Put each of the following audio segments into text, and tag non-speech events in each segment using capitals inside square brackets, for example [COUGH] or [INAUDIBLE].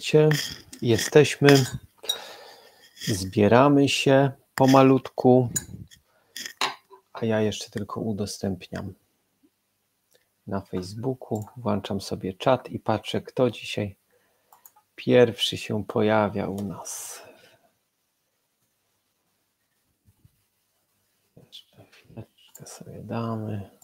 Witajcie. Jesteśmy, zbieramy się pomalutku, a ja jeszcze tylko udostępniam na Facebooku. Włączam sobie czat i patrzę, kto dzisiaj pierwszy się pojawia u nas. Jeszcze chwileczkę sobie damy.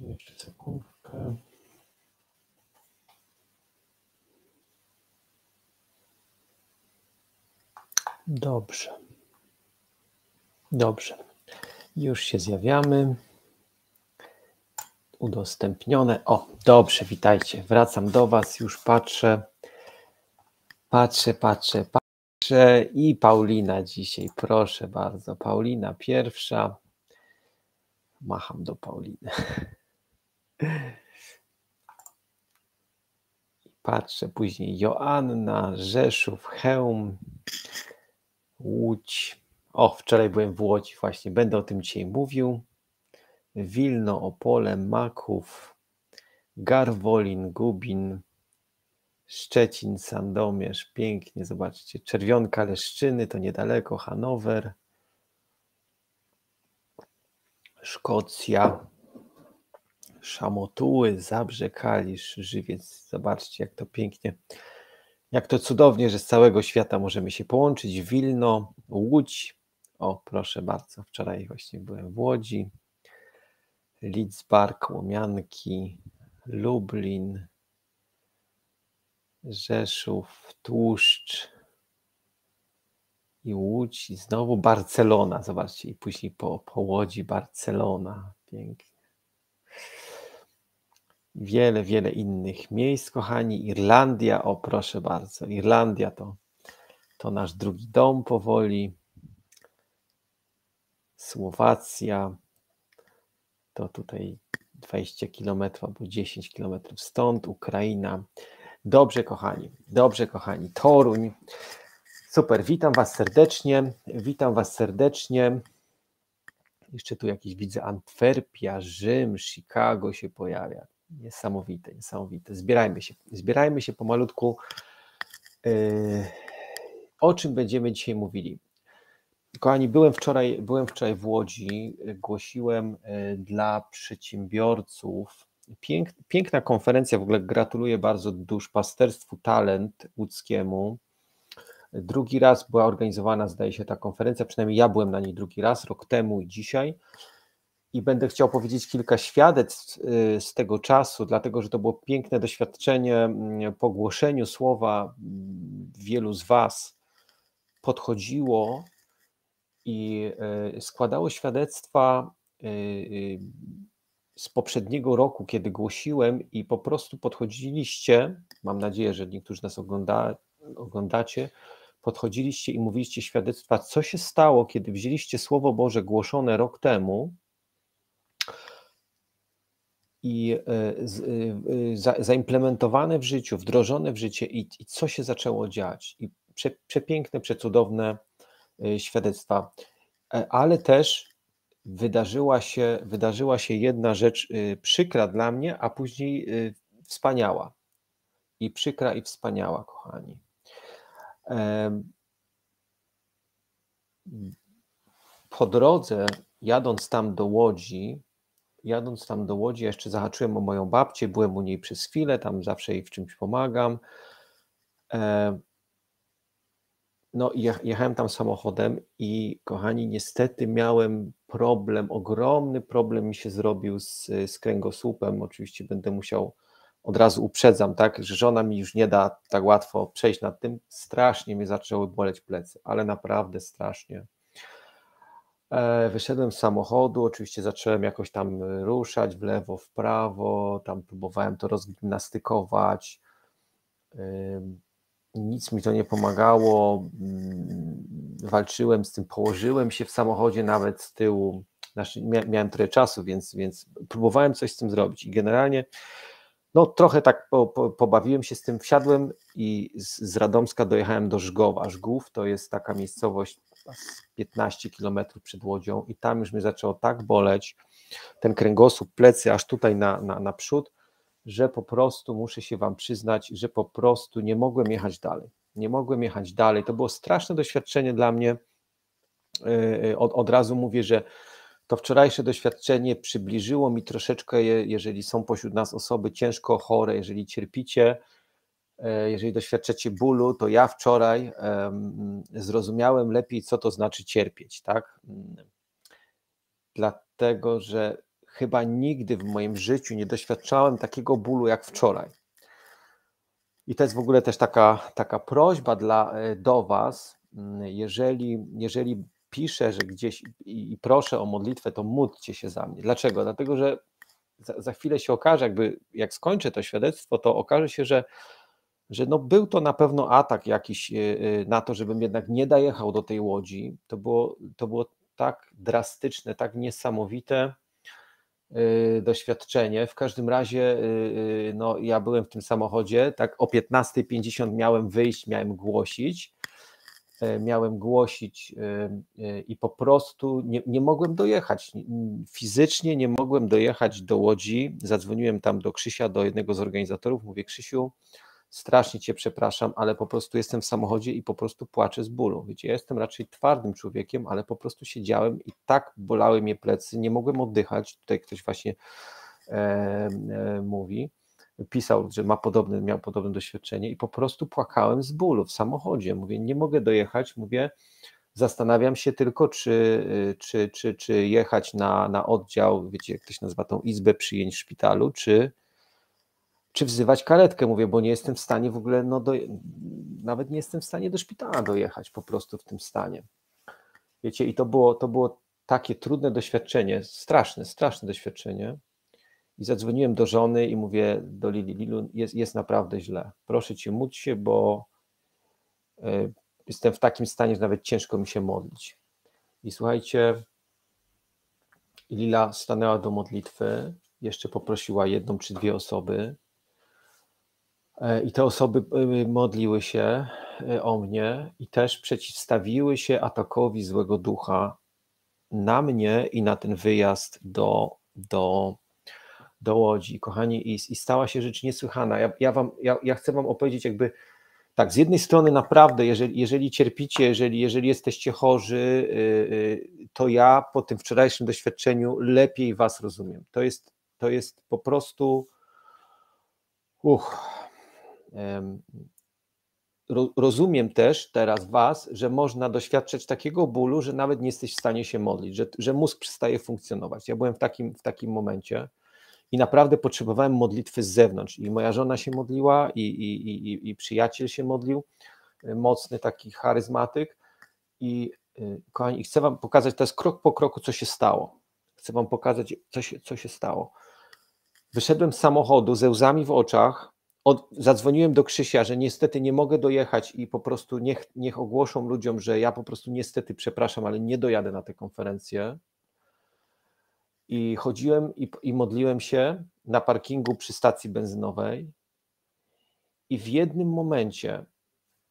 Jeszcze sekundkę. Dobrze. Dobrze. Już się zjawiamy. Udostępnione. O, dobrze, witajcie. Wracam do Was, już patrzę. Patrzę, patrzę, patrzę. I Paulina dzisiaj, proszę bardzo. Paulina pierwsza. Macham do Pauliny. [LAUGHS] Patrzę później. Joanna, Rzeszów, Chełm, Łódź. O, wczoraj byłem w Łodzi właśnie, będę o tym dzisiaj mówił. Wilno, Opole, Maków, Garwolin, Gubin, Szczecin, Sandomierz, pięknie, zobaczcie, Czerwionka, Leszczyny, to niedaleko, Hanower, Szkocja, Szamotuły, Zabrze, Kalisz, Żywiec. Zobaczcie, jak to pięknie, jak to cudownie, że z całego świata możemy się połączyć. Wilno, Łódź. O, proszę bardzo, wczoraj właśnie byłem w Łodzi. Lidzbark, Łomianki, Lublin, Rzeszów, Tłuszcz i Łódź i znowu Barcelona. Zobaczcie, i później po, po Łodzi Barcelona. Pięknie. Wiele, wiele innych miejsc, kochani. Irlandia, o proszę bardzo, Irlandia to, to nasz drugi dom powoli. Słowacja, to tutaj 20 km albo 10 km stąd, Ukraina. Dobrze, kochani, dobrze, kochani. Toruń. Super, witam Was serdecznie. Witam Was serdecznie. Jeszcze tu jakiś widzę Antwerpia, Rzym, Chicago się pojawia. Niesamowite, niesamowite. Zbierajmy się, zbierajmy się pomalutku. Yy, o czym będziemy dzisiaj mówili? Kochani, byłem wczoraj, byłem wczoraj w Łodzi, głosiłem yy, dla przedsiębiorców. Pięk, piękna konferencja, w ogóle gratuluję bardzo duszpasterstwu Talent łódzkiemu. Drugi raz była organizowana, zdaje się, ta konferencja, przynajmniej ja byłem na niej drugi raz, rok temu i dzisiaj. I będę chciał powiedzieć kilka świadectw y, z tego czasu, dlatego że to było piękne doświadczenie mm, po głoszeniu słowa. Mm, wielu z Was podchodziło i y, składało świadectwa y, z poprzedniego roku, kiedy głosiłem, i po prostu podchodziliście. Mam nadzieję, że niektórzy nas ogląda, oglądacie podchodziliście i mówiliście świadectwa, co się stało, kiedy wzięliście Słowo Boże głoszone rok temu i e, e, zaimplementowane w życiu, wdrożone w życie i, i co się zaczęło dziać. I prze, przepiękne, przecudowne e, świadectwa. Ale też wydarzyła się, wydarzyła się jedna rzecz przykra dla mnie, a później wspaniała. I przykra, i wspaniała, kochani. Po drodze, jadąc tam do Łodzi, jadąc tam do Łodzi, jeszcze zahaczyłem o moją babcię, byłem u niej przez chwilę, tam zawsze jej w czymś pomagam. no jechałem tam samochodem i kochani, niestety miałem problem, ogromny problem mi się zrobił z, z kręgosłupem. Oczywiście będę musiał, od razu uprzedzam, tak, że żona mi już nie da tak łatwo przejść nad tym. Strasznie mi zaczęły boleć plecy, ale naprawdę strasznie. E, wyszedłem z samochodu, oczywiście zacząłem jakoś tam ruszać w lewo, w prawo, tam próbowałem to rozgimnastykować nic mi to nie pomagało. Mm, walczyłem z tym, położyłem się w samochodzie nawet z tyłu. Znaczy, miałem trochę czasu, więc, więc próbowałem coś z tym zrobić. I generalnie, no trochę tak po, po, pobawiłem się z tym. Wsiadłem i z, z Radomska dojechałem do Żgowa. Żgów to jest taka miejscowość 15 kilometrów przed Łodzią, i tam już mnie zaczęło tak boleć. Ten kręgosłup, plecy aż tutaj na, na, na przód że po prostu muszę się Wam przyznać, że po prostu nie mogłem jechać dalej. Nie mogłem jechać dalej. To było straszne doświadczenie dla mnie. E, e, od, od razu mówię, że to wczorajsze doświadczenie przybliżyło mi troszeczkę, jeżeli są pośród nas osoby ciężko chore, jeżeli cierpicie, jeżeli doświadczacie bólu, to ja wczoraj zrozumiałem lepiej, co to znaczy cierpieć, tak? Dlatego, że chyba nigdy w moim życiu nie doświadczałem takiego bólu jak wczoraj. I to jest w ogóle też taka, taka prośba dla, e, do Was, mm, jeżeli, jeżeli piszę, że gdzieś i, i proszę o modlitwę, to módlcie się za mnie. Dlaczego? Dlatego, że za, za, chwilę się okaże, jakby jak skończę to świadectwo, to okaże się, że, że no był to na pewno atak jakiś e, e, na to, żebym jednak nie dojechał do tej łodzi. To było, to było tak drastyczne, tak niesamowite, Y, doświadczenie. W każdym razie no, ja byłem w tym samochodzie, tak o 15.50 miałem wyjść, miałem głosić. Miałem głosić i po prostu nie, nie mogłem dojechać. Fizycznie nie mogłem dojechać do Łodzi. Zadzwoniłem tam do Krzysia, do jednego z organizatorów. Mówię, Krzysiu, strasznie cię przepraszam, ale po prostu jestem w samochodzie i po prostu płaczę z bólu. Wiecie, ja jestem raczej twardym człowiekiem, ale po prostu siedziałem i tak bolały mnie plecy, nie mogłem oddychać. Tutaj ktoś właśnie e, e, mówi, pisał, że ma podobne, miał podobne doświadczenie i po prostu płakałem z bólu w samochodzie. Mówię, nie mogę dojechać, mówię, zastanawiam się tylko, czy, czy, czy, czy jechać na, na oddział, wiecie, jak ktoś nazywa tą izbę przyjęć w szpitalu, czy czy wzywać karetkę, mówię, bo nie jestem w stanie w ogóle, no do, nawet nie jestem w stanie do szpitala dojechać po prostu w tym stanie. Wiecie, i to było, to było takie trudne doświadczenie, straszne, straszne doświadczenie. I zadzwoniłem do żony i mówię do Lili, Lilu, jest, jest naprawdę źle. Proszę cię, módl się, bo y, jestem w takim stanie, że nawet ciężko mi się modlić. I słuchajcie, Lila stanęła do modlitwy, jeszcze poprosiła jedną czy dwie osoby, I te osoby e, modliły się e, o mnie i też przeciwstawiły się atakowi złego ducha na mnie i na ten wyjazd do, do, do Łodzi. Kochani, i, i stała się rzecz niesłychana. Ja, ja, wam, ja, ja chcę Wam opowiedzieć, jakby tak, z jednej strony naprawdę, jeżeli, jeżeli cierpicie, jeżeli, jeżeli jesteście chorzy, y, y, to ja po tym wczorajszym doświadczeniu lepiej Was rozumiem. To jest, to jest po prostu. Uch, rozumiem też teraz Was, że można doświadczać takiego bólu, że nawet nie jesteś w stanie się modlić, że, że mózg przestaje funkcjonować. Ja byłem w takim, w takim momencie i naprawdę potrzebowałem modlitwy z zewnątrz. I moja żona się modliła, i, i, i, i przyjaciel się modlił, y, mocny taki charyzmatyk. I y, kochani, chcę Wam pokazać, jest krok po kroku, co się stało. Chcę Wam pokazać, co się, co się stało. Wyszedłem z samochodu ze łzami w oczach, od, zadzwoniłem do Krzysia, że niestety nie mogę dojechać i po prostu niech, niech ogłoszą ludziom, że ja po prostu niestety, przepraszam, ale nie dojadę na tę konferencję. I chodziłem i, i modliłem się na parkingu przy stacji benzynowej. I w jednym momencie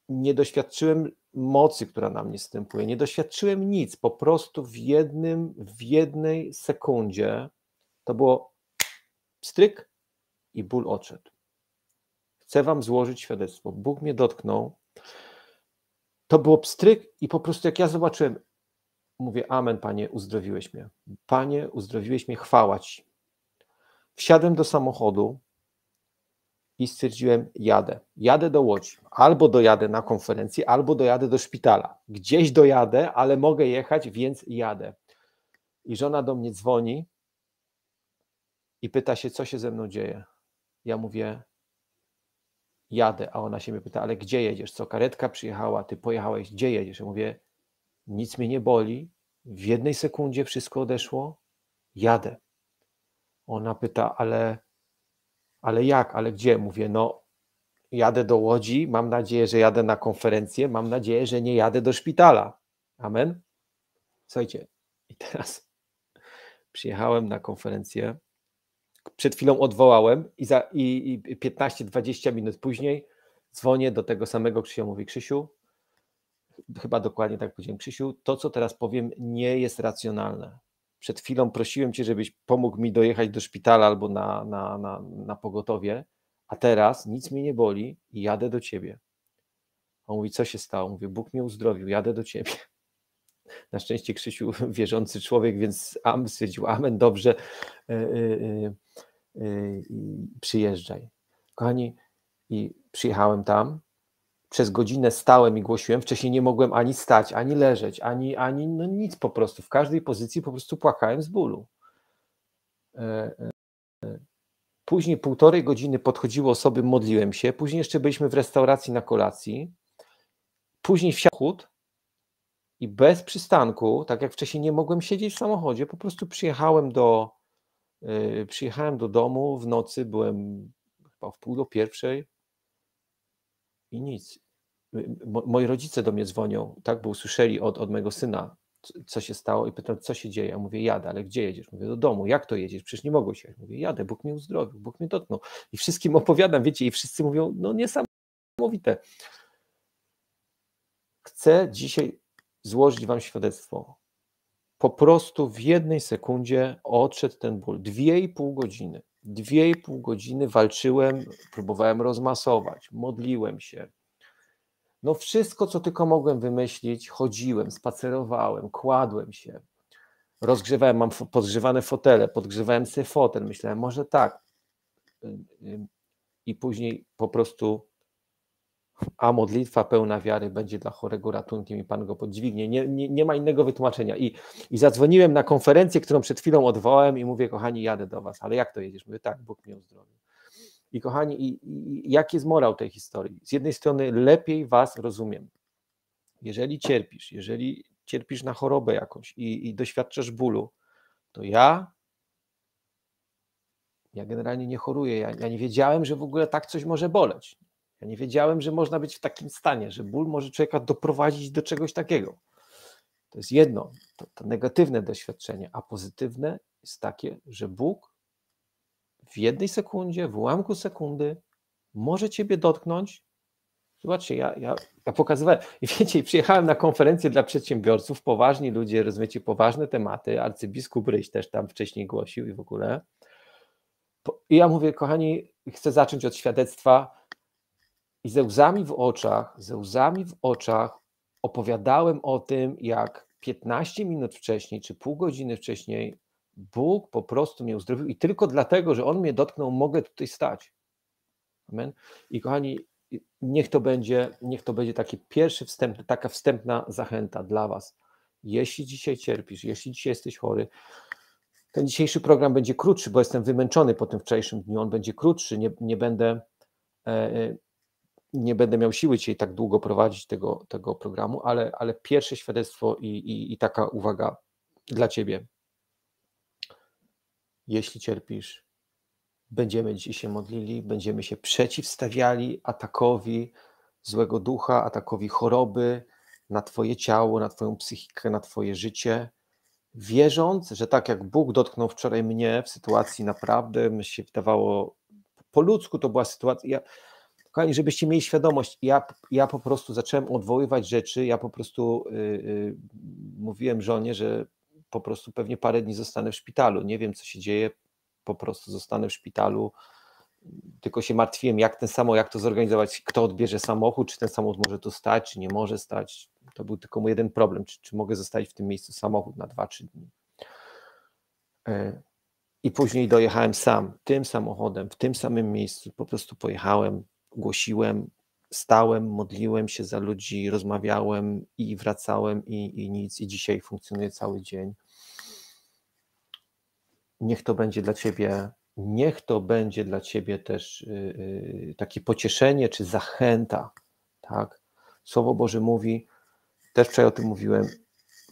nie doświadczyłem mocy, która na mnie stępuje, nie doświadczyłem nic, po prostu w jednym, w jednej sekundzie to było stryk i ból odszedł chcę wam złożyć świadectwo. Bóg mnie dotknął. To było pstryk i po prostu jak ja zobaczyłem, mówię, amen, Panie, uzdrowiłeś mnie. Panie, uzdrowiłeś mnie, chwała Ci. Wsiadłem do samochodu i stwierdziłem, jadę. Jadę do Łodzi. Albo dojadę na konferencję, albo dojadę do szpitala. Gdzieś dojadę, ale mogę jechać, więc jadę. I żona do mnie dzwoni i pyta się, co się ze mną dzieje. Ja mówię, jadę, a ona się mnie pyta, ale gdzie jedziesz? Co, karetka przyjechała, ty pojechałeś, gdzie jedziesz? Ja mówię, nic mnie nie boli, w jednej sekundzie wszystko odeszło, jadę. Ona pyta, ale, ale jak, ale gdzie? Mówię, no jadę do Łodzi, mam nadzieję, że jadę na konferencję, mam nadzieję, że nie jadę do szpitala. Amen. Słuchajcie, i teraz [LAUGHS] przyjechałem na konferencję, przed chwilą odwołałem i, za, i, i 15-20 minut później dzwonię do tego samego Krzysia, mówi Krzysiu, chyba dokładnie tak powiedziałem, Krzysiu, to co teraz powiem nie jest racjonalne. Przed chwilą prosiłem Cię, żebyś pomógł mi dojechać do szpitala albo na, na, na, na pogotowie, a teraz nic mnie nie boli i jadę do Ciebie. On mówi, co się stało? Mówię, Bóg mnie uzdrowił, jadę do Ciebie. Na szczęście Krzysiu [LAUGHS] wierzący człowiek, więc am, stwierdził, amen, dobrze, yy, yy, yy, przyjeżdżaj. Kochani, i przyjechałem tam, przez godzinę stałem i głosiłem, wcześniej nie mogłem ani stać, ani leżeć, ani, ani no nic po prostu, w każdej pozycji po prostu płakałem z bólu. Później półtorej godziny podchodziły osoby, modliłem się, później jeszcze byliśmy w restauracji na kolacji, później wsiadł i bez przystanku, tak jak wcześniej nie mogłem siedzieć w samochodzie, po prostu przyjechałem do, yy, przyjechałem do domu w nocy, byłem chyba w pół do pierwszej i nic. Moi rodzice do mnie dzwonią, tak, bo usłyszeli od, od mojego syna, co się stało i pytam, co się dzieje. Ja mówię, jadę, ale gdzie jedziesz? Mówię, do domu. Jak to jedziesz? Przecież nie mogło się. Mówię, jadę, Bóg mnie uzdrowił, Bóg mnie dotknął. I wszystkim [LAUGHS] opowiadam, wiecie, i wszyscy mówią, no niesamowite. Chcę dzisiaj złożyć wam świadectwo. Po prostu w jednej sekundzie odszedł ten ból. Dwie i pół godziny. Dwie i pół godziny walczyłem, próbowałem rozmasować, modliłem się. No wszystko, co tylko mogłem wymyślić, chodziłem, spacerowałem, kładłem się, rozgrzewałem, mam podgrzewane fotele, podgrzewałem sobie fotel, myślałem, może tak. I później po prostu a modlitwa pełna wiary będzie dla chorego ratunkiem i Pan go podźwignie. Nie, nie, nie ma innego wytłumaczenia. I, I zadzwoniłem na konferencję, którą przed chwilą odwołałem i mówię, kochani, jadę do was, ale jak to jedziesz? Mówię, tak, Bóg mnie uzdrowił. I kochani, i, i, jaki jest morał tej historii? Z jednej strony lepiej was rozumiem. Jeżeli cierpisz, jeżeli cierpisz na chorobę jakąś i, i doświadczasz bólu, to ja ja generalnie nie choruję. Ja, ja nie wiedziałem, że w ogóle tak coś może boleć. Ja nie wiedziałem, że można być w takim stanie, że ból może człowieka doprowadzić do czegoś takiego. To jest jedno, to, to negatywne doświadczenie, a pozytywne jest takie, że Bóg w jednej sekundzie, w ułamku sekundy może ciebie dotknąć. Zobaczcie, ja, ja, ja pokazywałem, i wiecie, przyjechałem na konferencję dla przedsiębiorców, poważni ludzie, rozumiecie, poważne tematy, arcybiskup Ryś też tam wcześniej głosił i w ogóle. I ja mówię, kochani, chcę zacząć od świadectwa, i ze łzami w oczach, ze łzami w oczach opowiadałem o tym, jak 15 minut wcześniej, czy pół godziny wcześniej Bóg po prostu mnie uzdrowił i tylko dlatego, że On mnie dotknął, mogę tutaj stać. Amen. I kochani, niech to będzie, niech to będzie taki pierwszy wstępny, taka wstępna zachęta dla Was. Jeśli dzisiaj cierpisz, jeśli dzisiaj jesteś chory, ten dzisiejszy program będzie krótszy, bo jestem wymęczony po tym wczorajszym dniu. On będzie krótszy, nie, nie będę e, e, nie będę miał siły dzisiaj tak długo prowadzić tego, tego programu, ale, ale pierwsze świadectwo i, i, i taka uwaga dla Ciebie. Jeśli cierpisz, będziemy dziś się modlili, będziemy się przeciwstawiali atakowi złego ducha, atakowi choroby na Twoje ciało, na Twoją psychikę, na Twoje życie, wierząc, że tak jak Bóg dotknął wczoraj mnie w sytuacji naprawdę, mi się wydawało, po ludzku to była sytuacja, Kochani, żebyście mieli świadomość, ja, ja po prostu zacząłem odwoływać rzeczy, ja po prostu yy, yy, mówiłem żonie, że po prostu pewnie parę dni zostanę w szpitalu, nie wiem co się dzieje, po prostu zostanę w szpitalu, tylko się martwiłem, jak ten samochód, jak to zorganizować, kto odbierze samochód, czy ten samochód może tu stać, czy nie może stać. To był tylko mój jeden problem, czy, czy mogę zostawić w tym miejscu samochód na 2-3 dni. Yy, I później dojechałem sam, tym samochodem, w tym samym miejscu. Po prostu pojechałem, głosiłem, stałem, modliłem się za ludzi, rozmawiałem i wracałem i, i nic. I dzisiaj funkcjonuje cały dzień. Niech to będzie dla ciebie, niech to będzie dla ciebie też yy, takie pocieszenie czy zachęta, tak? Słowo Boże mówi, też wczoraj o tym mówiłem,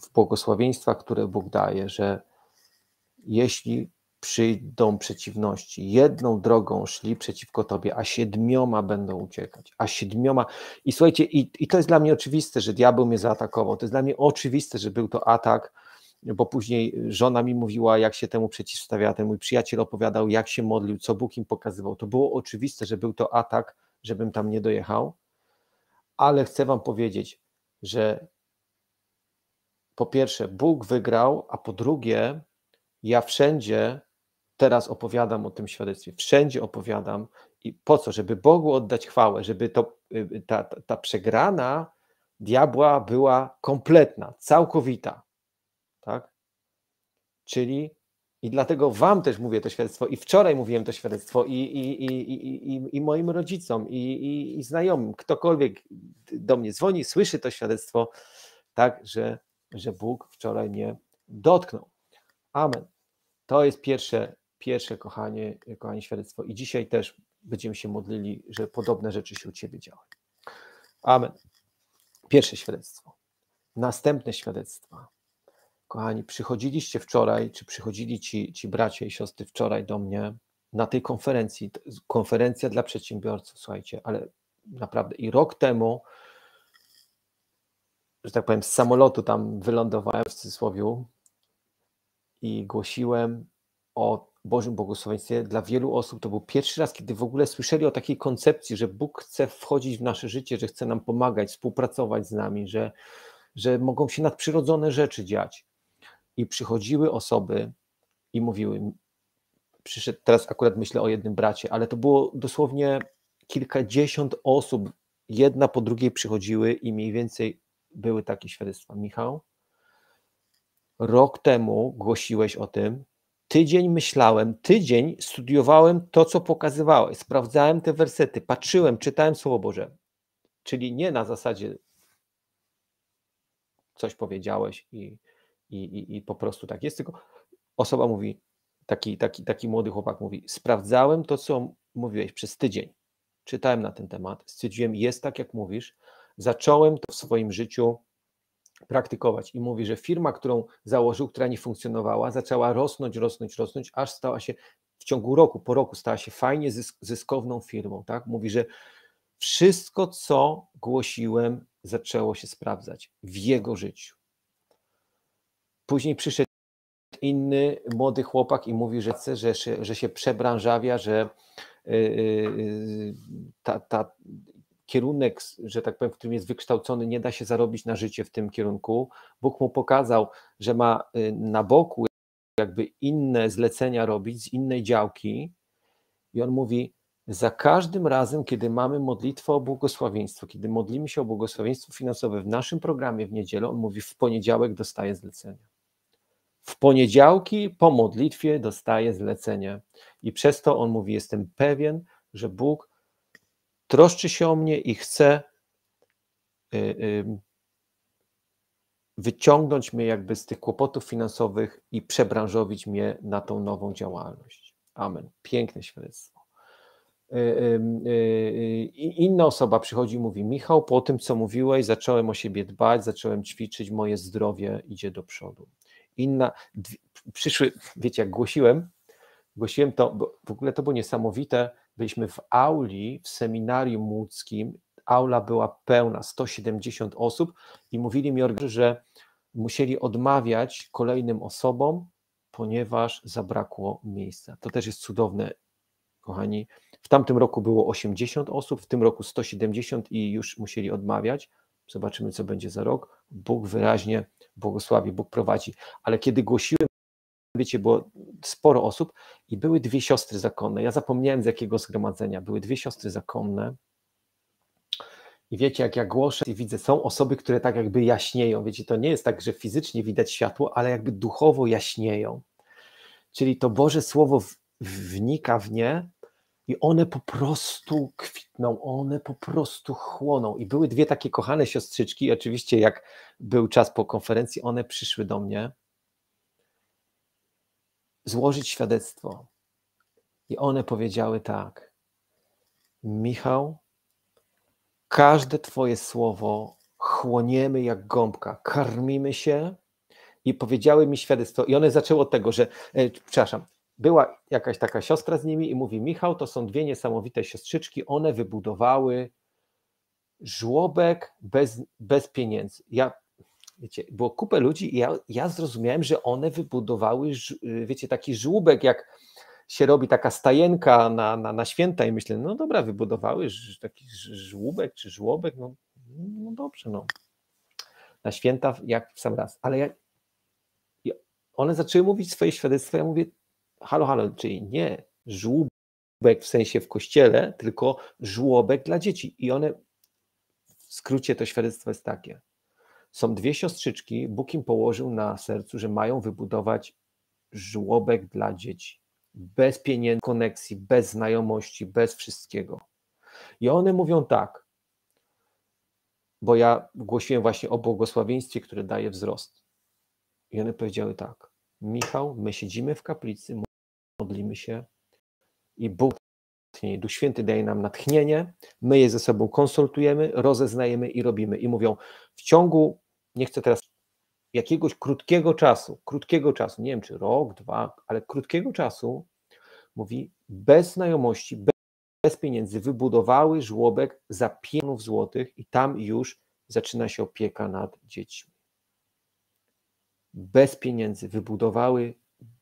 w błogosławieństwach, które Bóg daje, że jeśli przyjdą przeciwności, jedną drogą szli przeciwko tobie, a siedmioma będą uciekać, a siedmioma. I słuchajcie, i, i to jest dla mnie oczywiste, że diabeł mnie zaatakował. To jest dla mnie oczywiste, że był to atak, bo później żona mi mówiła, jak się temu przeciwstawia, ten mój przyjaciel opowiadał, jak się modlił, co Bóg im pokazywał. To było oczywiste, że był to atak, żebym tam nie dojechał, ale chcę wam powiedzieć, że po pierwsze, Bóg wygrał, a po drugie, ja wszędzie teraz opowiadam o tym świadectwie, wszędzie opowiadam i po co? Żeby Bogu oddać chwałę, żeby to, y, ta, ta przegrana diabła była kompletna, całkowita. Tak? Czyli i dlatego Wam też mówię to świadectwo, i wczoraj mówiłem to świadectwo, i, i, i, i, i moim rodzicom, i, i, i znajomym, ktokolwiek do mnie dzwoni, słyszy to świadectwo, tak, że, że Bóg wczoraj mnie dotknął. Amen. To jest pierwsze, pierwsze kochanie, kochanie świadectwo. I dzisiaj też będziemy się modlili, że podobne rzeczy się u Ciebie działy. Amen. Pierwsze świadectwo. Następne świadectwa. Kochani, przychodziliście wczoraj, czy przychodzili ci, ci bracia i siostry wczoraj do mnie na tej konferencji, konferencja dla przedsiębiorców, słuchajcie, ale naprawdę i rok temu, że tak powiem, z samolotu tam wylądowałem w cudzysłowie i głosiłem o Bożym błogosławieństwie. Dla wielu osób to był pierwszy raz, kiedy w ogóle słyszeli o takiej koncepcji, że Bóg chce wchodzić w nasze życie, że chce nam pomagać, współpracować z nami, że, że mogą się nadprzyrodzone rzeczy dziać. I przychodziły osoby i mówiły, przyszedł, teraz akurat myślę o jednym bracie, ale to było dosłownie kilkadziesiąt osób, jedna po drugiej przychodziły i mniej więcej były takie świadectwa. Michał, rok temu głosiłeś o tym, tydzień myślałem, tydzień studiowałem to, co pokazywałeś, sprawdzałem te wersety, patrzyłem, czytałem Słowo Boże. Czyli nie na zasadzie coś powiedziałeś i, i, i, i po prostu tak jest, tylko osoba mówi, taki, taki, taki młody chłopak mówi, sprawdzałem to, co mówiłeś przez tydzień. Czytałem na ten temat, stwierdziłem, jest tak, jak mówisz. Zacząłem to w swoim życiu praktykować i mówi, że firma, którą założył, która nie funkcjonowała, zaczęła rosnąć, rosnąć, rosnąć, aż stała się w ciągu roku, po roku stała się fajnie zyskowną firmą, tak? Mówi, że wszystko, co głosiłem, zaczęło się sprawdzać w jego życiu. Później przyszedł inny młody chłopak i mówi, że chce, że, że się przebranżawia, że y, y, y, ta, ta kierunek, że tak powiem, w którym jest wykształcony, nie da się zarobić na życie w tym kierunku. Bóg mu pokazał, że ma y, na boku jakby inne zlecenia robić z innej działki i on mówi, za każdym razem, kiedy mamy modlitwę o błogosławieństwo, kiedy modlimy się o błogosławieństwo finansowe w naszym programie w niedzielę, on mówi, w poniedziałek dostaje zlecenie. W poniedziałki po modlitwie dostaje zlecenie. I przez to on mówi, jestem pewien, że Bóg troszczy się o mnie i chce y, y, wyciągnąć mnie jakby z tych kłopotów finansowych i przebranżowić mnie na tą nową działalność. Amen. Piękne świadectwo. Y, inna osoba przychodzi i mówi: Michał, po tym co mówiłeś, zacząłem o siebie dbać, zacząłem ćwiczyć, moje zdrowie idzie do przodu. Inna, przyszły, wiecie, jak głosiłem, głosiłem to, w ogóle to było niesamowite. Byliśmy w auli w seminarium łódzkim. Aula była pełna, 170 osób, i mówili mi, że musieli odmawiać kolejnym osobom, ponieważ zabrakło miejsca. To też jest cudowne, kochani. W tamtym roku było 80 osób, w tym roku 170 i już musieli odmawiać. Zobaczymy, co będzie za rok. Bóg wyraźnie błogosławi, Bóg prowadzi. Ale kiedy głosiłem wiecie, było sporo osób i były dwie siostry zakonne. Ja zapomniałem z jakiego zgromadzenia. Były dwie siostry zakonne. I wiecie, jak ja głoszę i widzę, są osoby, które tak jakby jaśnieją. Wiecie, to nie jest tak, że fizycznie widać światło, ale jakby duchowo jaśnieją. Czyli to Boże Słowo wnika w nie i one po prostu kwitną, one po prostu chłoną. I były dwie takie kochane siostrzyczki, oczywiście jak był czas po konferencji, one przyszły do mnie złożyć świadectwo. I one powiedziały tak: Michał, każde Twoje słowo chłoniemy jak gąbka, karmimy się i powiedziały mi świadectwo. I one zaczęły od tego, że, e, przepraszam, była jakaś taka siostra z nimi i mówi: Michał, to są dwie niesamowite siostrzyczki, one wybudowały żłobek bez, bez pieniędzy. Ja, wiecie, było kupę ludzi i ja, ja zrozumiałem, że one wybudowały, wiecie, taki żłóbek, jak się robi taka stajenka na, na, na święta i myślę, no dobra, wybudowały taki żłóbek czy żłobek, no, no dobrze, no. Na święta jak w sam raz. Ale ja, ja, one zaczęły mówić swoje świadectwo, ja mówię, halo, halo, czyli nie żłóbek w sensie w kościele, tylko żłobek dla dzieci. I one, w skrócie to świadectwo jest takie. Są dwie siostrzyczki, Bóg im położył na sercu, że mają wybudować żłobek dla dzieci. Bez pieniędzy, koneksji, bez znajomości, bez wszystkiego. I one mówią tak, bo ja głosiłem właśnie o błogosławieństwie, które daje wzrost. I one powiedziały tak, Michał, my siedzimy w kaplicy, modlimy się i Bóg, Duch Święty daje nam natchnienie, my je ze sobą konsultujemy, rozeznajemy i robimy. I mówią, w ciągu, nie chcę teraz jakiegoś krótkiego czasu, krótkiego czasu, nie wiem czy rok, dwa, ale krótkiego czasu, mówi, bez znajomości, bez, pieniędzy, wybudowały żłobek za pięćdziesiąt złotych i tam już zaczyna się opieka nad dziećmi. Bez pieniędzy, wybudowały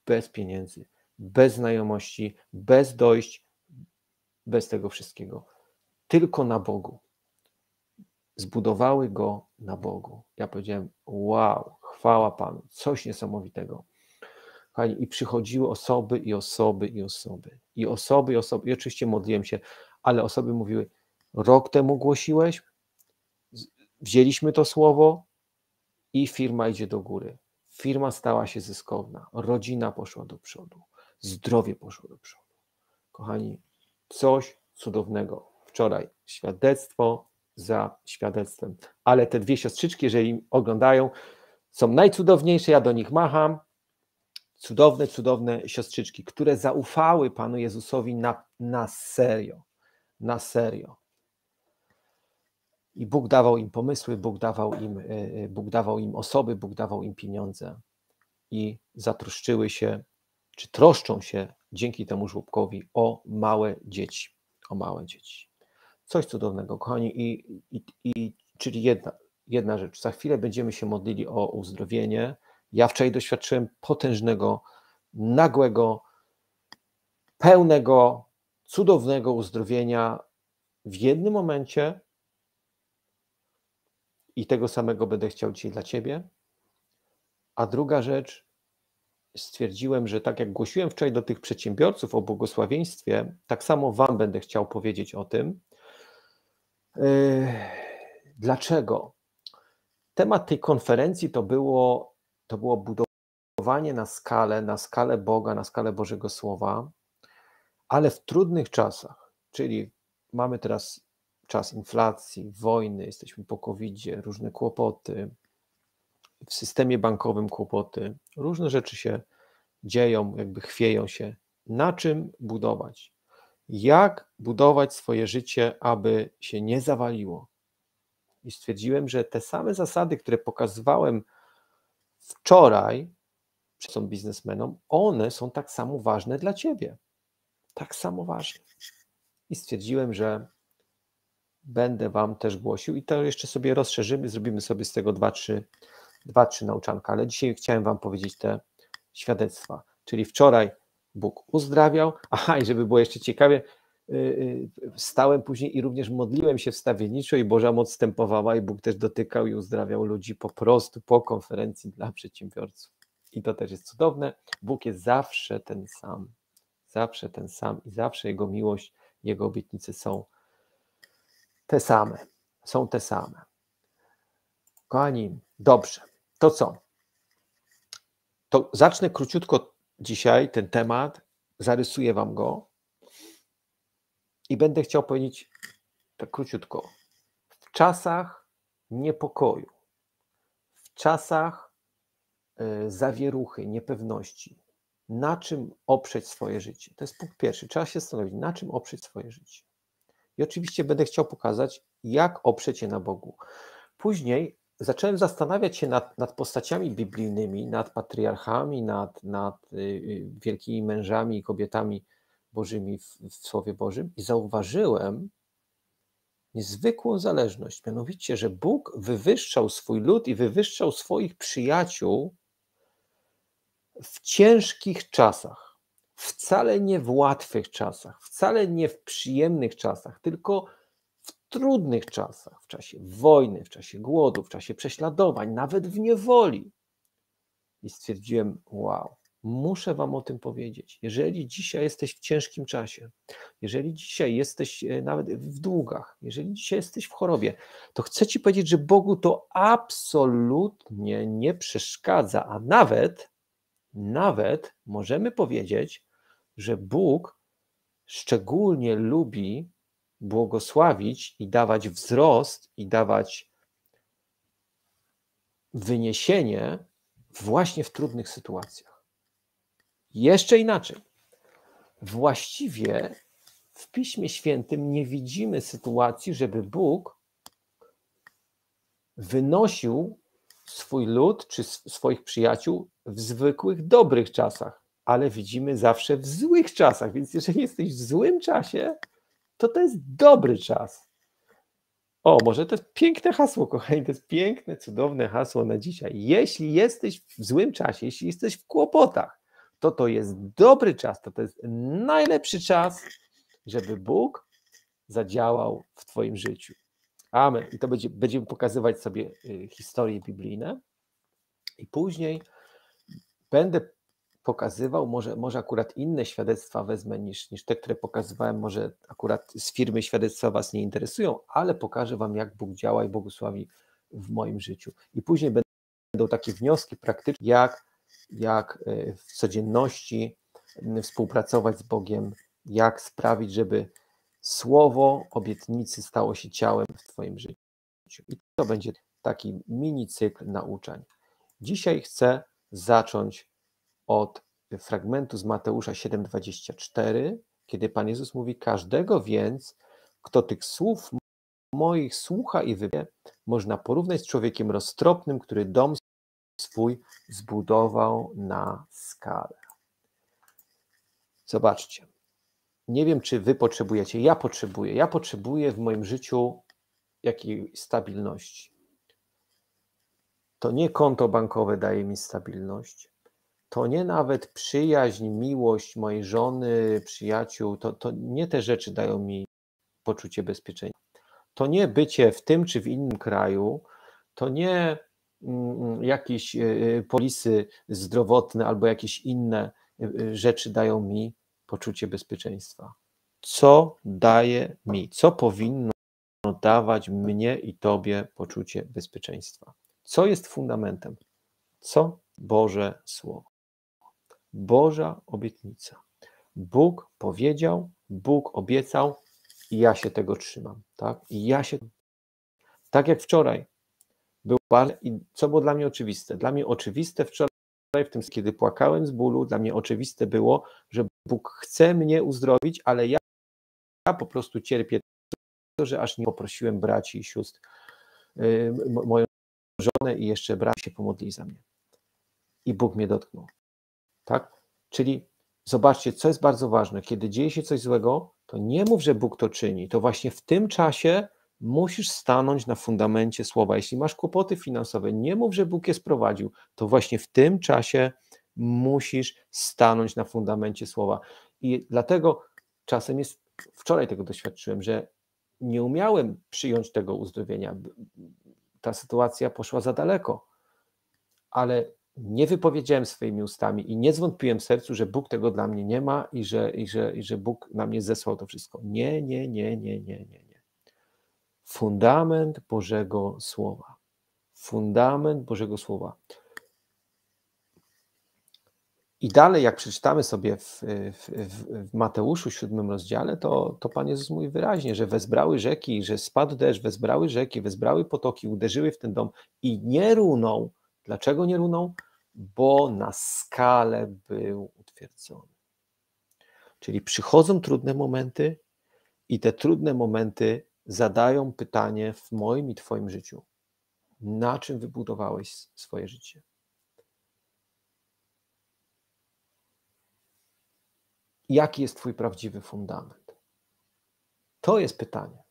bez pieniędzy bez znajomości, bez dojść, bez tego wszystkiego. Tylko na Bogu. Zbudowały go na Bogu. Ja powiedziałem: Wow, chwała Panu, coś niesamowitego. Kochani, i przychodziły osoby, i osoby, i osoby, i osoby, i osoby. I oczywiście modliłem się, ale osoby mówiły: Rok temu głosiłeś, wzięliśmy to słowo, i firma idzie do góry. Firma stała się zyskowna, rodzina poszła do przodu zdrowie poszło do przodu. Kochani, coś cudownego. Wczoraj świadectwo za świadectwem, ale te dwie siostrzyczki, jeżeli oglądają, są najcudowniejsze, ja do nich macham. Cudowne, cudowne siostrzyczki, które zaufały Panu Jezusowi na, na serio. Na serio. I Bóg dawał im pomysły, Bóg dawał im, e, e, Bóg dawał im osoby, Bóg dawał im pieniądze i zatruszczyły się czy troszczą się dzięki temu żłobkowi o małe dzieci, o małe dzieci. Coś cudownego, kochani, i, i, i czyli jedna, jedna rzecz. Za chwilę będziemy się modlili o uzdrowienie. Ja wczoraj doświadczyłem potężnego, nagłego, pełnego, cudownego uzdrowienia w jednym momencie i tego samego będę chciał dzisiaj dla Ciebie. A druga rzecz, stwierdziłem, że tak jak głosiłem wczoraj do tych przedsiębiorców o błogosławieństwie, tak samo Wam będę chciał powiedzieć o tym. Yy, dlaczego? Temat tej konferencji to było, to było budowanie na skalę, na skalę Boga, na skalę Bożego Słowa, ale w trudnych czasach, czyli mamy teraz czas inflacji, wojny, jesteśmy po covid różne kłopoty, w systemie bankowym kłopoty, różne rzeczy się dzieją, jakby chwieją się. Na czym budować? Jak budować swoje życie, aby się nie zawaliło? I stwierdziłem, że te same zasady, które pokazywałem wczoraj, są biznesmenom, one są tak samo ważne dla ciebie. Tak samo ważne. I stwierdziłem, że będę Wam też głosił i to jeszcze sobie rozszerzymy, zrobimy sobie z tego dwa, trzy dwa, trzy nauczanka, ale dzisiaj chciałem Wam powiedzieć te świadectwa. Czyli wczoraj Bóg uzdrawiał, [LAUGHS] aha, i żeby było jeszcze ciekawie, y, y, stałem później i również modliłem się wstawienniczo i Boża moc stępowała i Bóg też dotykał i uzdrawiał ludzi po prostu po konferencji dla przedsiębiorców. I to też jest cudowne. Bóg jest zawsze ten sam. Zawsze ten sam i zawsze Jego miłość, Jego obietnice są te same. Są te same. Kochani, dobrze. To co? To zacznę króciutko dzisiaj ten temat, zarysuję Wam go i będę chciał powiedzieć tak króciutko. W czasach niepokoju, w czasach y, zawieruchy, niepewności, na czym oprzeć swoje życie? To jest punkt pierwszy. Trzeba się zastanowić, na czym oprzeć swoje życie. I oczywiście będę chciał pokazać, jak oprzeć je na Bogu. Później zacząłem zastanawiać się nad, nad postaciami biblijnymi, nad patriarchami, nad, nad y, y, wielkimi mężami i kobietami bożymi w, w Słowie Bożym i zauważyłem niezwykłą zależność, mianowicie, że Bóg wywyższał swój lud i wywyższał swoich przyjaciół w ciężkich czasach, wcale nie w łatwych czasach, wcale nie w przyjemnych czasach, tylko trudnych czasach, w czasie wojny, w czasie głodu, w czasie prześladowań, nawet w niewoli. I stwierdziłem: Wow, muszę Wam o tym powiedzieć. Jeżeli dzisiaj jesteś w ciężkim czasie, jeżeli dzisiaj jesteś e, nawet w długach, jeżeli dzisiaj jesteś w chorobie, to chcę Ci powiedzieć, że Bogu to absolutnie nie przeszkadza, a nawet, nawet możemy powiedzieć, że Bóg szczególnie lubi błogosławić i dawać wzrost i dawać wyniesienie właśnie w trudnych sytuacjach. Jeszcze inaczej. Właściwie w Piśmie Świętym nie widzimy sytuacji, żeby Bóg wynosił swój lud czy swoich przyjaciół w zwykłych, dobrych czasach, ale widzimy zawsze w złych czasach. Więc jeżeli jesteś w złym czasie, to to jest dobry czas. O, może to jest piękne hasło, kochani, to jest piękne, cudowne hasło na dzisiaj. Jeśli jesteś w złym czasie, jeśli jesteś w kłopotach, to to jest dobry czas, to to jest najlepszy czas, żeby Bóg zadziałał w Twoim życiu. Amen. I to będzie, będziemy pokazywać sobie y, historie biblijne i później będę pokazywał, może, może akurat inne świadectwa wezmę niż, niż te, które pokazywałem, może akurat z firmy świadectwa Was nie interesują, ale pokażę Wam, jak Bóg działa i błogosławi w moim życiu. I później będą takie wnioski praktyczne, jak, jak e, w codzienności współpracować z Bogiem, jak sprawić, żeby słowo obietnicy stało się ciałem w Twoim życiu. I to będzie taki mini cykl nauczań. Dzisiaj chcę zacząć od fragmentu z Mateusza 7:24, kiedy Pan Jezus mówi: Każdego więc, kto tych słów moich słucha i wywie, można porównać z człowiekiem roztropnym, który dom swój zbudował na skalę. Zobaczcie. Nie wiem, czy wy potrzebujecie. Ja potrzebuję. Ja potrzebuję w moim życiu jakiejś stabilności. To nie konto bankowe daje mi stabilność to nie nawet przyjaźń, miłość mojej żony, przyjaciół, to, to nie te rzeczy dają mi poczucie bezpieczeństwa. To nie bycie w tym czy w innym kraju, to nie mm, jakieś e, e, polisy zdrowotne albo jakieś inne e, rzeczy dają mi poczucie bezpieczeństwa. Co daje mi, co powinno dawać mnie i Tobie poczucie bezpieczeństwa? Co jest fundamentem? Co Boże Słowo? Boża obietnica. Bóg powiedział, Bóg obiecał i ja się tego trzymam. Tak? I ja się. Tak jak wczoraj. Był i co było dla mnie oczywiste? Dla mnie oczywiste wczoraj, w tym, kiedy płakałem z bólu, dla mnie oczywiste było, że Bóg chce mnie uzdrowić, ale ja, ja po prostu cierpię to, że aż nie poprosiłem braci i sióstr, yy, moją żonę i jeszcze braci się pomodli za mnie. I Bóg mnie dotknął. Tak? Czyli zobaczcie, co jest bardzo ważne. Kiedy dzieje się coś złego, to nie mów, że Bóg to czyni. To właśnie w tym czasie musisz stanąć na fundamencie słowa. Jeśli masz kłopoty finansowe, nie mów, że Bóg je sprowadził. To właśnie w tym czasie musisz stanąć na fundamencie słowa. I dlatego czasem jest, wczoraj tego doświadczyłem, że nie umiałem przyjąć tego uzdrowienia. Ta sytuacja poszła za daleko, ale nie wypowiedziałem swoimi ustami i nie zwątpiłem sercu, że Bóg tego dla mnie nie ma i że, i że, i że Bóg na mnie zesłał to wszystko. Nie, nie, nie, nie, nie, nie, nie. Fundament Bożego Słowa. Fundament Bożego Słowa. I dalej, jak przeczytamy sobie w, w, w Mateuszu, siódmym rozdziale, to, to Pan Jezus mówi wyraźnie, że wezbrały rzeki, że spadł deszcz, wezbrały rzeki, wezbrały potoki, uderzyły w ten dom i nie runą. Dlaczego nie runą? Bo na skalę był utwierdzony. Czyli przychodzą trudne momenty i te trudne momenty zadają pytanie w moim i Twoim życiu: na czym wybudowałeś swoje życie? Jaki jest Twój prawdziwy fundament? To jest pytanie.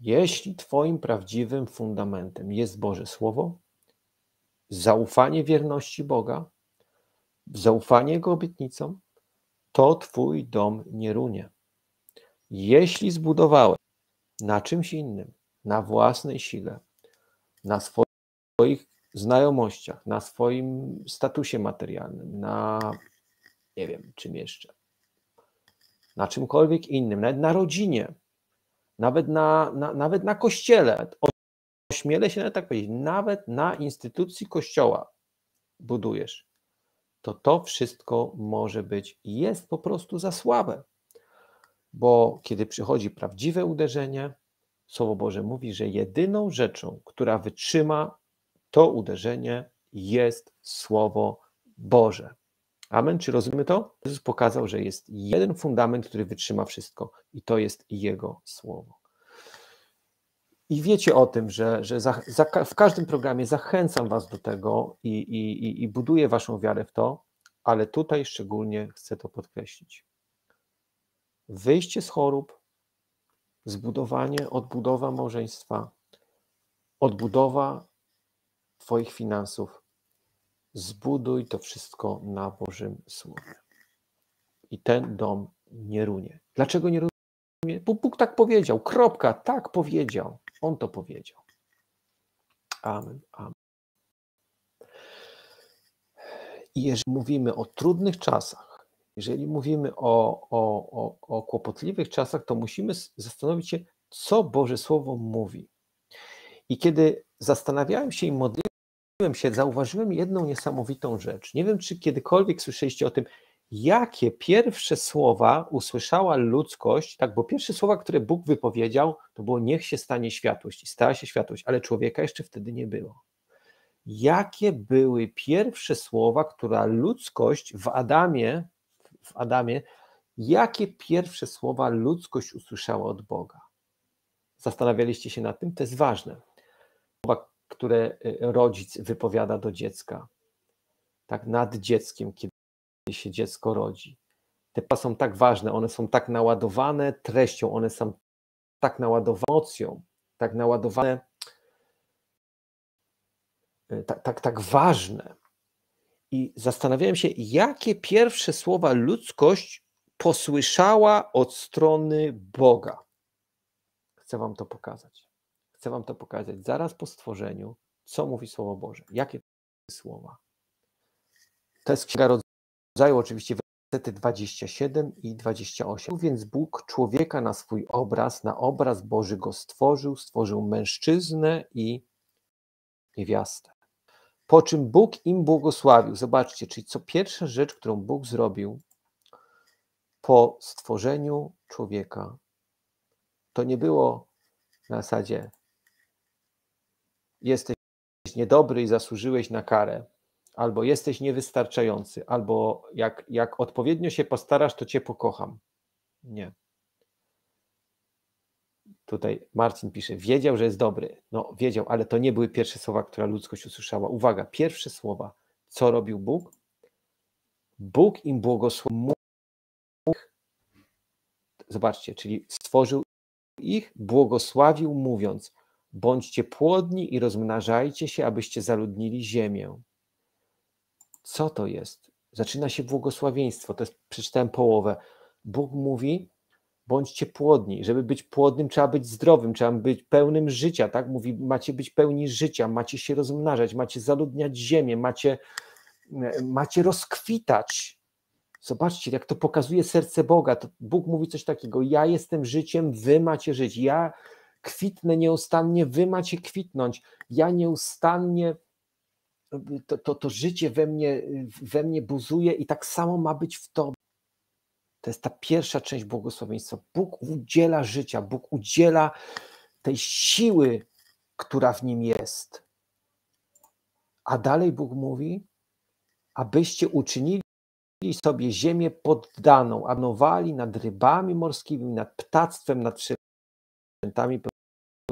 Jeśli Twoim prawdziwym fundamentem jest Boże Słowo, zaufanie wierności Boga, zaufanie Jego obietnicom, to Twój dom nie runie. Jeśli zbudowałeś na czymś innym, na własnej sile, na swoich znajomościach, na swoim statusie materialnym, na nie wiem, czym jeszcze, na czymkolwiek innym, nawet na rodzinie, nawet na, na, nawet na kościele, ośmielę się nawet tak powiedzieć, nawet na instytucji kościoła budujesz, to to wszystko może być i jest po prostu za słabe. Bo kiedy przychodzi prawdziwe uderzenie, Słowo Boże mówi, że jedyną rzeczą, która wytrzyma to uderzenie, jest Słowo Boże. Amen. Czy rozumiemy to? Jezus pokazał, że jest jeden fundament, który wytrzyma wszystko, i to jest Jego Słowo. I wiecie o tym, że, że za, za, w każdym programie zachęcam Was do tego i, i, i buduję Waszą wiarę w to, ale tutaj szczególnie chcę to podkreślić. Wyjście z chorób, zbudowanie, odbudowa małżeństwa, odbudowa Twoich finansów. Zbuduj to wszystko na Bożym Słowie. I ten dom nie runie. Dlaczego nie runie? Bo Bóg tak powiedział. Kropka, tak powiedział. On to powiedział. Amen. Amen. I jeżeli mówimy o trudnych czasach, jeżeli mówimy o, o, o, o kłopotliwych czasach, to musimy zastanowić się, co Boże Słowo mówi. I kiedy zastanawiałem się i modliłem się, zauważyłem jedną niesamowitą rzecz. Nie wiem, czy kiedykolwiek słyszeliście o tym, jakie pierwsze słowa usłyszała ludzkość, tak, bo pierwsze słowa, które Bóg wypowiedział, to było niech się stanie światłość i stała się światłość, ale człowieka jeszcze wtedy nie było. Jakie były pierwsze słowa, które ludzkość w Adamie, w Adamie, jakie pierwsze słowa ludzkość usłyszała od Boga? Zastanawialiście się nad tym? To jest ważne. Słowa, które y, rodzic wypowiada do dziecka, tak nad dzieckiem, kiedy się dziecko rodzi. Te słowa są tak ważne, one są tak naładowane treścią, one są tak naładowane emocją, tak naładowane, tak, tak, tak ważne. I zastanawiałem się, jakie pierwsze słowa ludzkość posłyszała od strony Boga. Chcę Wam to pokazać. Chcę Wam to pokazać zaraz po stworzeniu, co mówi Słowo Boże. Jakie słowa? To jest Księga rodzaju oczywiście wersety 27 i 28. Więc Bóg człowieka na swój obraz, na obraz Boży go stworzył, stworzył mężczyznę i niewiastę. Po czym Bóg im błogosławił. Zobaczcie, czyli co pierwsza rzecz, którą Bóg zrobił po stworzeniu człowieka, to nie było na zasadzie jesteś niedobry i zasłużyłeś na karę, albo jesteś niewystarczający, albo jak, jak odpowiednio się postarasz, to cię pokocham. Nie. Tutaj Marcin pisze, wiedział, że jest dobry. No, wiedział, ale to nie były pierwsze słowa, które ludzkość usłyszała. Uwaga, pierwsze słowa. Co robił Bóg? Bóg im błogosławił. Zobaczcie, czyli stworzył ich, błogosławił, mówiąc: Bądźcie płodni i rozmnażajcie się, abyście zaludnili ziemię. Co to jest? Zaczyna się błogosławieństwo. To jest, przeczytałem połowę. Bóg mówi, bądźcie płodni. Żeby być płodnym, trzeba być zdrowym, trzeba być pełnym życia, tak? Mówi, macie być pełni życia, macie się rozmnażać, macie zaludniać ziemię, macie, macie rozkwitać. Zobaczcie, jak to pokazuje serce Boga. To Bóg mówi coś takiego: Ja jestem życiem, wy macie żyć. Ja kwitnę nieustannie, wy macie kwitnąć. Ja nieustannie to, to, to życie we mnie, we mnie buzuje i tak samo ma być w tobie. To jest ta pierwsza część błogosławieństwa. Bóg udziela życia, Bóg udziela tej siły, która w nim jest. A dalej Bóg mówi, abyście uczynili sobie ziemię poddaną, anowali nad rybami morskimi, nad ptactwem, nad wszelkimi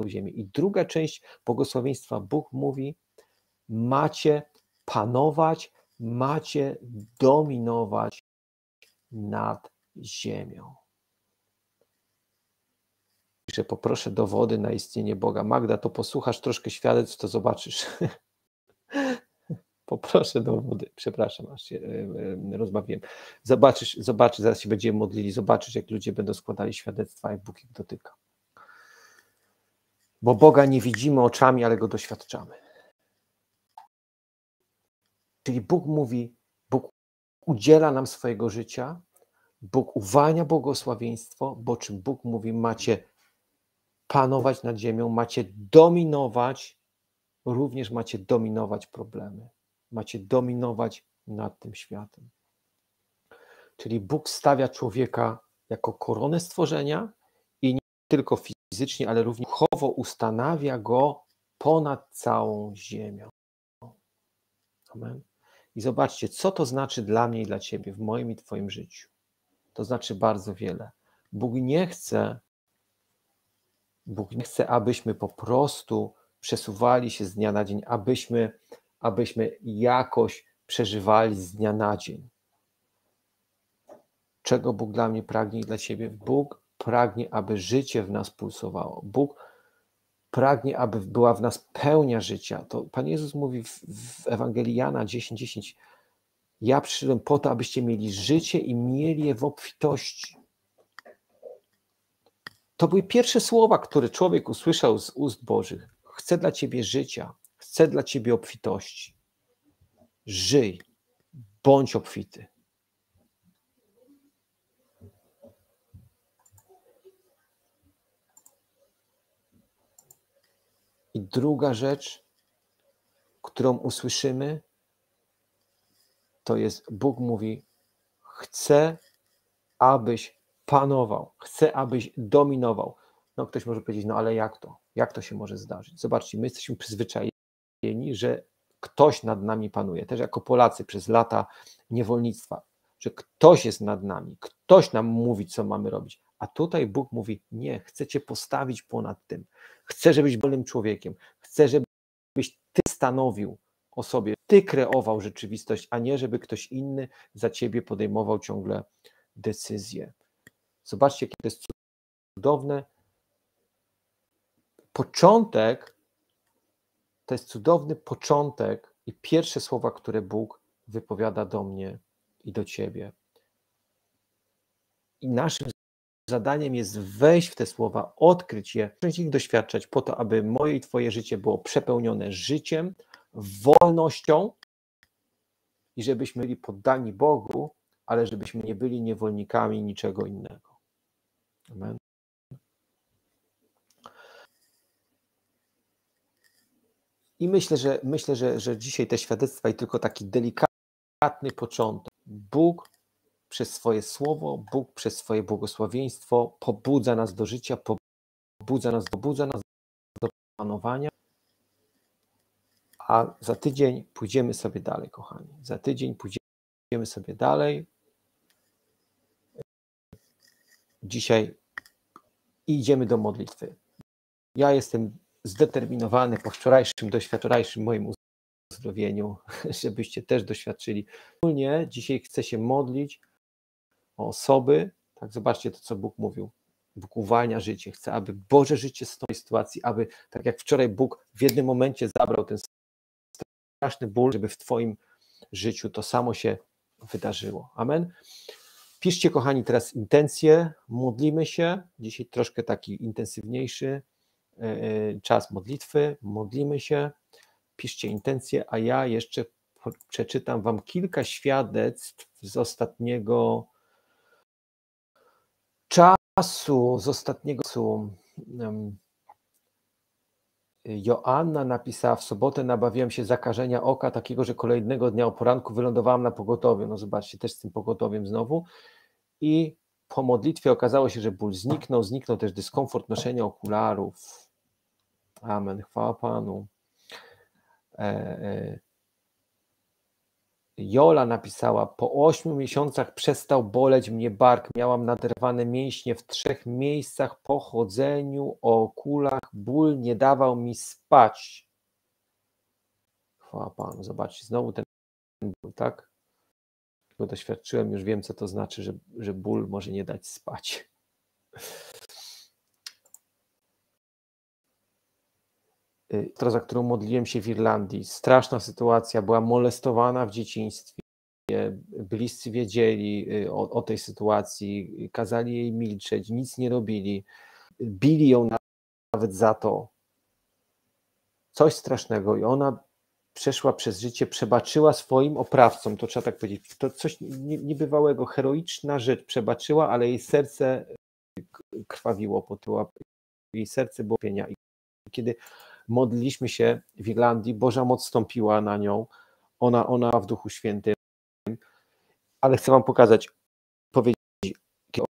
ziemi. I druga część błogosławieństwa Bóg mówi, macie panować, macie dominować nad ziemią. Że poproszę dowody na istnienie Boga. Magda, to posłuchasz troszkę świadectw, to zobaczysz. [LAUGHS] Poproszę dowody. Przepraszam, aż się. Zobaczysz, zobaczysz, zaraz się będziemy modlili, zobaczysz, jak ludzie będą składali świadectwa, jak Bóg ich dotyka. Bo Boga nie widzimy oczami, ale go doświadczamy. Czyli Bóg mówi, Bóg udziela nam swojego życia, Bóg uwalnia błogosławieństwo, bo czym Bóg mówi, macie panować nad ziemią, macie dominować, również macie dominować problemy, macie dominować nad tym światem. Czyli Bóg stawia człowieka jako koronę stworzenia i nie tylko fizycznie, ale również duchowo ustanawia go ponad całą ziemią. Amen. I zobaczcie, co to znaczy dla mnie i dla ciebie w moim i twoim życiu. To znaczy bardzo wiele. Bóg nie chce, Bóg nie chce, abyśmy po prostu przesuwali się z dnia na dzień, abyśmy, abyśmy jakoś przeżywali z dnia na dzień. Czego Bóg dla mnie pragnie i dla ciebie? Bóg pragnie, aby życie w nas pulsowało. Bóg pragnie, aby była w nas pełnia życia. To Pan Jezus mówi w, w Ewangelii Jana 10:10. 10, ja przyszedłem po to, abyście mieli życie i mieli je w obfitości. To były pierwsze słowa, które człowiek usłyszał z ust Bożych. Chcę dla ciebie życia, chcę dla ciebie obfitości. Żyj, bądź obfity. I druga rzecz, którą usłyszymy, to jest Bóg mówi: Chcę, abyś panował, chcę, abyś dominował. No ktoś może powiedzieć, no ale jak to? Jak to się może zdarzyć? Zobaczcie, my jesteśmy przyzwyczajeni, że ktoś nad nami panuje, też jako Polacy przez lata niewolnictwa, że ktoś jest nad nami, ktoś nam mówi, co mamy robić. A tutaj Bóg mówi: Nie, chcę Cię postawić ponad tym. Chcę, żebyś wolnym człowiekiem. Chcę, żebyś Ty stanowił o sobie. Ty kreował rzeczywistość, a nie żeby ktoś inny za Ciebie podejmował ciągle decyzje. Zobaczcie, to jest cudowne. Początek to jest cudowny początek i pierwsze słowa, które Bóg wypowiada do mnie i do Ciebie. I naszym zadaniem jest wejść w te słowa, odkryć je, zacząć ich doświadczać po to, aby moje i Twoje życie było przepełnione życiem, wolnością i żebyśmy byli poddani Bogu, ale żebyśmy nie byli niewolnikami niczego innego. Amen. I myślę, że myślę, że, że dzisiaj te świadectwa i tylko taki delikatny początek. Bóg przez swoje słowo, Bóg przez swoje błogosławieństwo pobudza nas do życia, pobudza nas, pobudza nas do panowania. A za tydzień pójdziemy sobie dalej, kochani. Za tydzień pójdziemy sobie dalej. Dzisiaj idziemy do modlitwy. Ja jestem zdeterminowany po wczorajszym, doświadczajszym moim uzdrowieniu, [LAUGHS] żebyście też doświadczyli. Ogólnie dzisiaj chcę się modlić o osoby, tak zobaczcie to, co Bóg mówił. Bóg uwalnia życie, chce, aby Boże życie z tej sytuacji, aby tak jak wczoraj Bóg w jednym momencie zabrał ten straszny ból, żeby w Twoim życiu to samo się wydarzyło. Amen. Piszcie, kochani, teraz intencje, modlimy się. Dzisiaj troszkę taki intensywniejszy e, e, czas modlitwy, modlimy się. Piszcie intencje, a ja jeszcze przeczytam Wam kilka świadectw z ostatniego czasu, z ostatniego czasu. Joanna napisała, w sobotę nabawiłem się zakażenia oka, takiego, że kolejnego dnia o poranku wylądowałam na pogotowiu. No zobaczcie, też z tym pogotowiem znowu. I po modlitwie okazało się, że ból zniknął, zniknął też dyskomfort noszenia okularów. Amen, chwała Panu. E, e, Jola napisała, po ośmiu miesiącach przestał boleć mnie bark, miałam naderwane mięśnie w trzech miejscach po chodzeniu o kulach, ból nie dawał mi spać. Chwała Panu, zobaczcie, znowu ten ból, tak? Bo doświadczyłem, już wiem, co to znaczy, że, że ból może nie dać spać. Y, za którą modliłem się w Irlandii. Straszna sytuacja, była molestowana w dzieciństwie. Bliscy wiedzieli y, o, o, tej sytuacji, kazali jej milczeć, nic nie robili. Bili ją nawet za to. Coś strasznego i ona przeszła przez życie, przebaczyła swoim oprawcom, to trzeba tak powiedzieć. To coś niebywałego, heroiczna rzecz przebaczyła, ale jej serce krwawiło po tyłu, jej serce było pienia. I kiedy modliliśmy się w Irlandii, Boża moc stąpiła na nią, ona, ona w Duchu Świętym, ale chcę wam pokazać, powiedzieć o,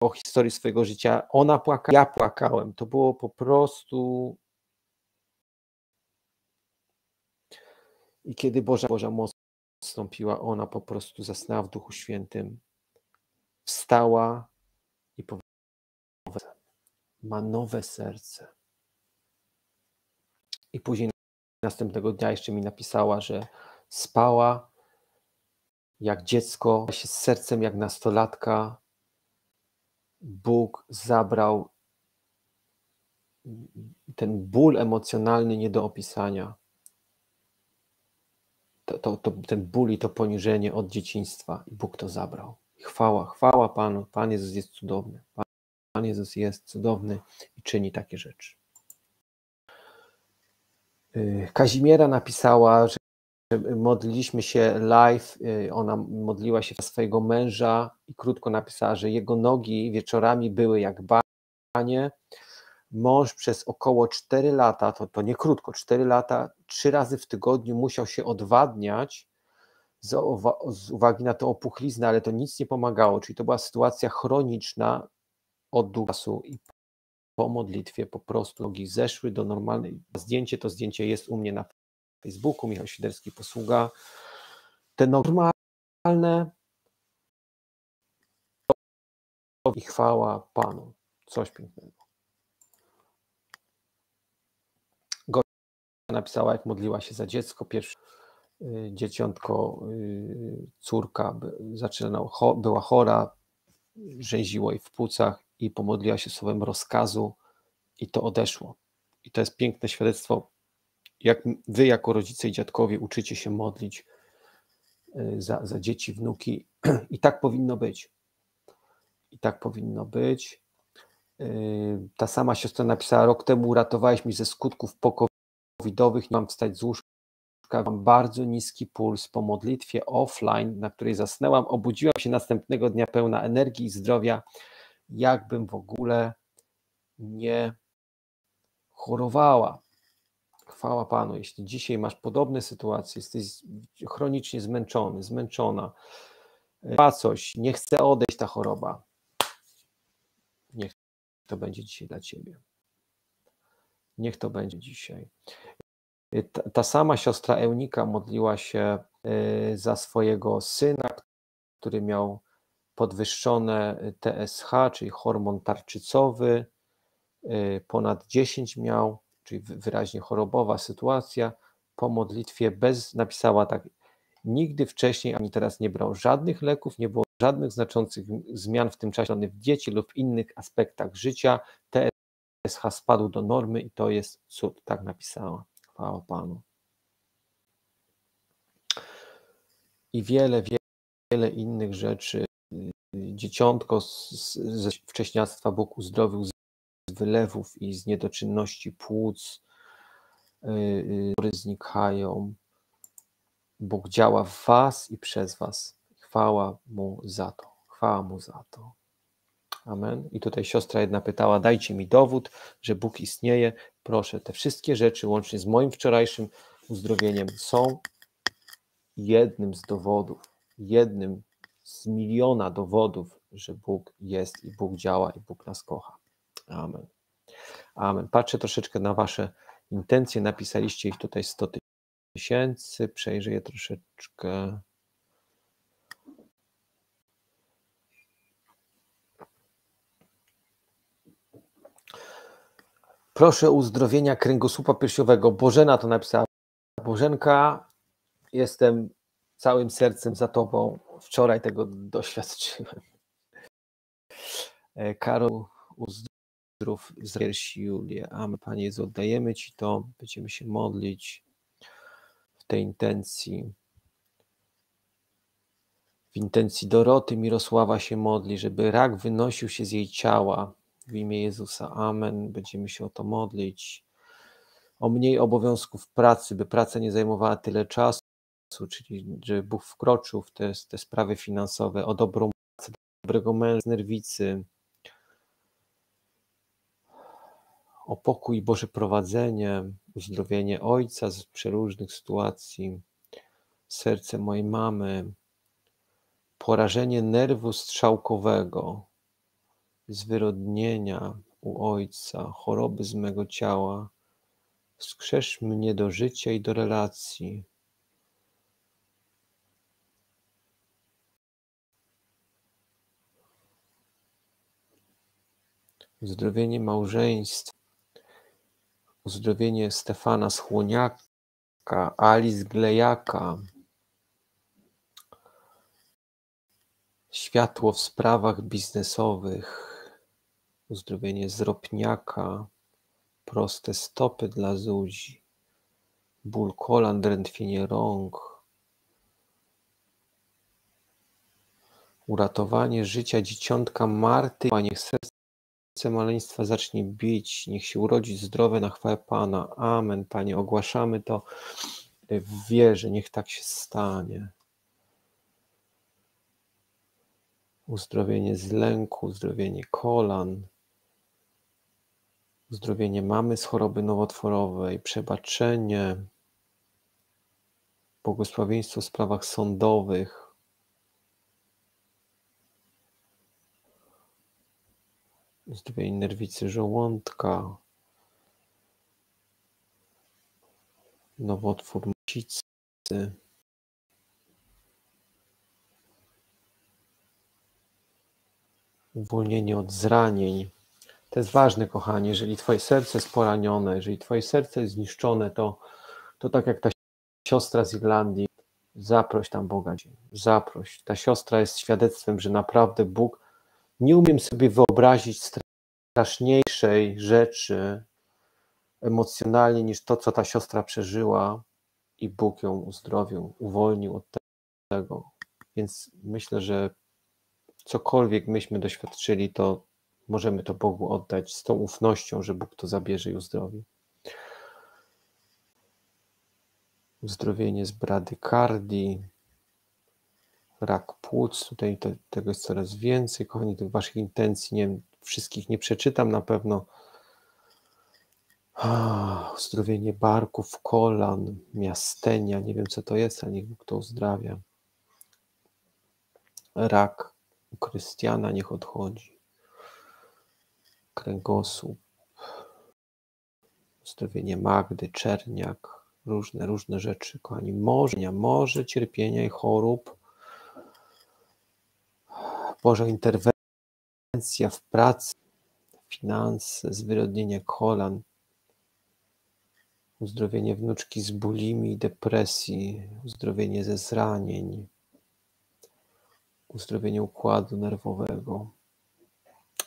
o historii swojego życia. Ona płakała, ja płakałem, to było po prostu i kiedy Boża, Boża moc stąpiła, ona po prostu zasnęła w Duchu Świętym, wstała i powiedziała, ma nowe serce. I później następnego dnia jeszcze mi napisała, że spała jak dziecko, się z sercem jak nastolatka. Bóg zabrał ten ból emocjonalny nie do opisania. To, to, to, ten ból i to poniżenie od dzieciństwa. I Bóg to zabrał. chwała, chwała Panu. Pan Jezus jest cudowny. Pan Jezus jest cudowny i czyni takie rzeczy. Y, Kazimiera napisała, że modliliśmy się live, y, ona modliła się swojego męża i krótko napisała, że jego nogi wieczorami były jak banie. Mąż przez około 4 lata, to, to nie krótko, 4 lata, trzy razy w tygodniu musiał się odwadniać z, z uwagi na tę opuchliznę, ale to nic nie pomagało, czyli to była sytuacja chroniczna od długiego czasu i po modlitwie po prostu nogi zeszły do normalnej. Zdjęcie to zdjęcie jest u mnie na Facebooku, Michał Świderski posługa. Te normalne i chwała Panu. Coś pięknego. Gosia napisała, jak modliła się za dziecko. Pierwsze y, dzieciątko, y, córka zaczyna, była chora, rzęziło jej w płucach i pomodliła się słowem rozkazu i to odeszło. I to jest piękne świadectwo, jak wy jako rodzice i dziadkowie uczycie się modlić y, za, za dzieci, wnuki [CLEARS THROAT] i tak powinno być. I tak powinno być. Y, ta sama siostra napisała, rok temu uratowałeś mi ze skutków pokowidowych, nie mam wstać z łóżka, mam bardzo niski puls po modlitwie offline, na której zasnęłam, obudziłam się następnego dnia pełna energii i zdrowia, jakbym w ogóle nie chorowała. Chwała Panu, jeśli dzisiaj masz podobne sytuacje, jesteś chronicznie zmęczony, zmęczona, ma coś, nie chce odejść ta choroba, niech to będzie dzisiaj dla Ciebie. Niech to będzie dzisiaj. Ta, ta sama siostra Eunika modliła się y, za swojego syna, który miał podwyższone TSH, czyli hormon tarczycowy, y, ponad 10 miał, czyli wyraźnie chorobowa sytuacja. Po modlitwie bez, napisała tak, nigdy wcześniej ani teraz nie brał żadnych leków, nie było żadnych znaczących zmian w tym czasie w diecie lub innych aspektach życia. TSH spadł do normy i to jest cud, tak napisała. Chwała Panu. I wiele, wiele innych rzeczy dzieciątko z, ze wcześniactwa Bóg uzdrowił z wylewów i z niedoczynności płuc, yy, znikają. Bóg działa w was i przez was. Chwała Mu za to. Chwała Mu za to. Amen. I tutaj siostra jedna pytała: Dajcie mi dowód, że Bóg istnieje. Proszę, te wszystkie rzeczy, łącznie z moim wczorajszym uzdrowieniem, są jednym z dowodów, jednym z miliona dowodów, że Bóg jest i Bóg działa i Bóg nas kocha. Amen. Amen. Patrzę troszeczkę na Wasze intencje. Napisaliście ich tutaj 100 tysięcy. Przejrzę je troszeczkę. Proszę uzdrowienia kręgosłupa piersiowego. Bożena to napisała. Bożenka, jestem całym sercem za Tobą. Wczoraj tego doświadczyłem. E, Karol, uzdrów z piersi Julię. Amen. Panie Jezu, oddajemy Ci to. Będziemy się modlić w tej intencji. W intencji Doroty Mirosława się modli, żeby rak wynosił się z jej ciała w imię Jezusa. Amen. Będziemy się o to modlić. O mniej obowiązków pracy, by praca nie zajmowała tyle czasu, czyli żeby Bóg wkroczył w te, te sprawy finansowe, o dobrą pracę, dobrego męża, nerwicy, o pokój Boże prowadzenie, uzdrowienie ojca z przeróżnych sytuacji, serce mojej mamy, porażenie nerwu strzałkowego, zwyrodnienia u Ojca, choroby z mego ciała. Skrzesz mnie do życia i do relacji. Uzdrowienie małżeństwa, uzdrowienie Stefana Schłoniaka, Alice Glejaka, światło w sprawach biznesowych, uzdrowienie zropniaka, proste stopy dla Zuzi, ból kolan, drętwienie rąk, uratowanie życia dzieciątka Marty, a niech serce maleństwa zacznie bić, niech się urodzi zdrowe na chwałę Pana. Amen, Panie, ogłaszamy to w wierze, niech tak się stanie. Uzdrowienie z lęku, uzdrowienie kolan, uzdrowienie mamy z choroby nowotworowej, przebaczenie, błogosławieństwo w sprawach sądowych, uzdrowienie nerwicy żołądka, nowotwór macicy, uwolnienie od zranień, to jest ważne, kochanie. Jeżeli Twoje serce jest poranione, jeżeli Twoje serce jest zniszczone, to, to tak jak ta siostra z Irlandii, zaproś tam Boga, zaproś. Ta siostra jest świadectwem, że naprawdę Bóg, nie umiem sobie wyobrazić straszniejszej rzeczy emocjonalnie niż to, co ta siostra przeżyła i Bóg ją uzdrowił, uwolnił od tego. Więc myślę, że cokolwiek myśmy doświadczyli, to Możemy to Bogu oddać z tą ufnością, że Bóg to zabierze i uzdrowi. Uzdrowienie z bradykardii, rak płuc, tutaj to, tego jest coraz więcej. Kochani, tych Waszych intencji, nie wszystkich nie przeczytam na pewno. uzdrowienie barków, kolan, miastenia, nie wiem co to jest, ale niech Bóg to uzdrawia. Rak u Krystiana niech odchodzi kręgosłup, uzdrowienie Magdy, Czerniak, różne, różne rzeczy, kochani. Może, może cierpienia i chorób, Boża interwencja w pracy, finanse, zwyrodnienie kolan, uzdrowienie wnuczki z bulimi i depresji, uzdrowienie ze zranień, uzdrowienie układu nerwowego.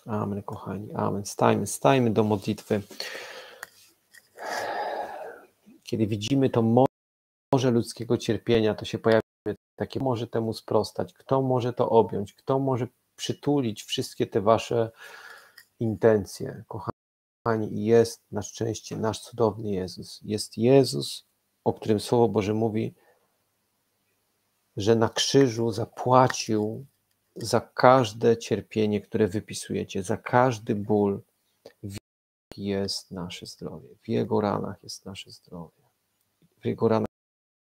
Amen, kochani. Amen. Stajmy, stajmy do modlitwy. Kiedy widzimy to morze ludzkiego cierpienia, to się pojawia takie, może temu sprostać, kto może to objąć, kto może przytulić wszystkie te wasze intencje, kochani. Jest na szczęście nasz cudowny Jezus. Jest Jezus, o którym Słowo Boże mówi, że na krzyżu zapłacił za każde cierpienie, które wypisujecie, za każdy ból. Jest nasze zdrowie. W Jego ranach jest nasze zdrowie. W Jego ranach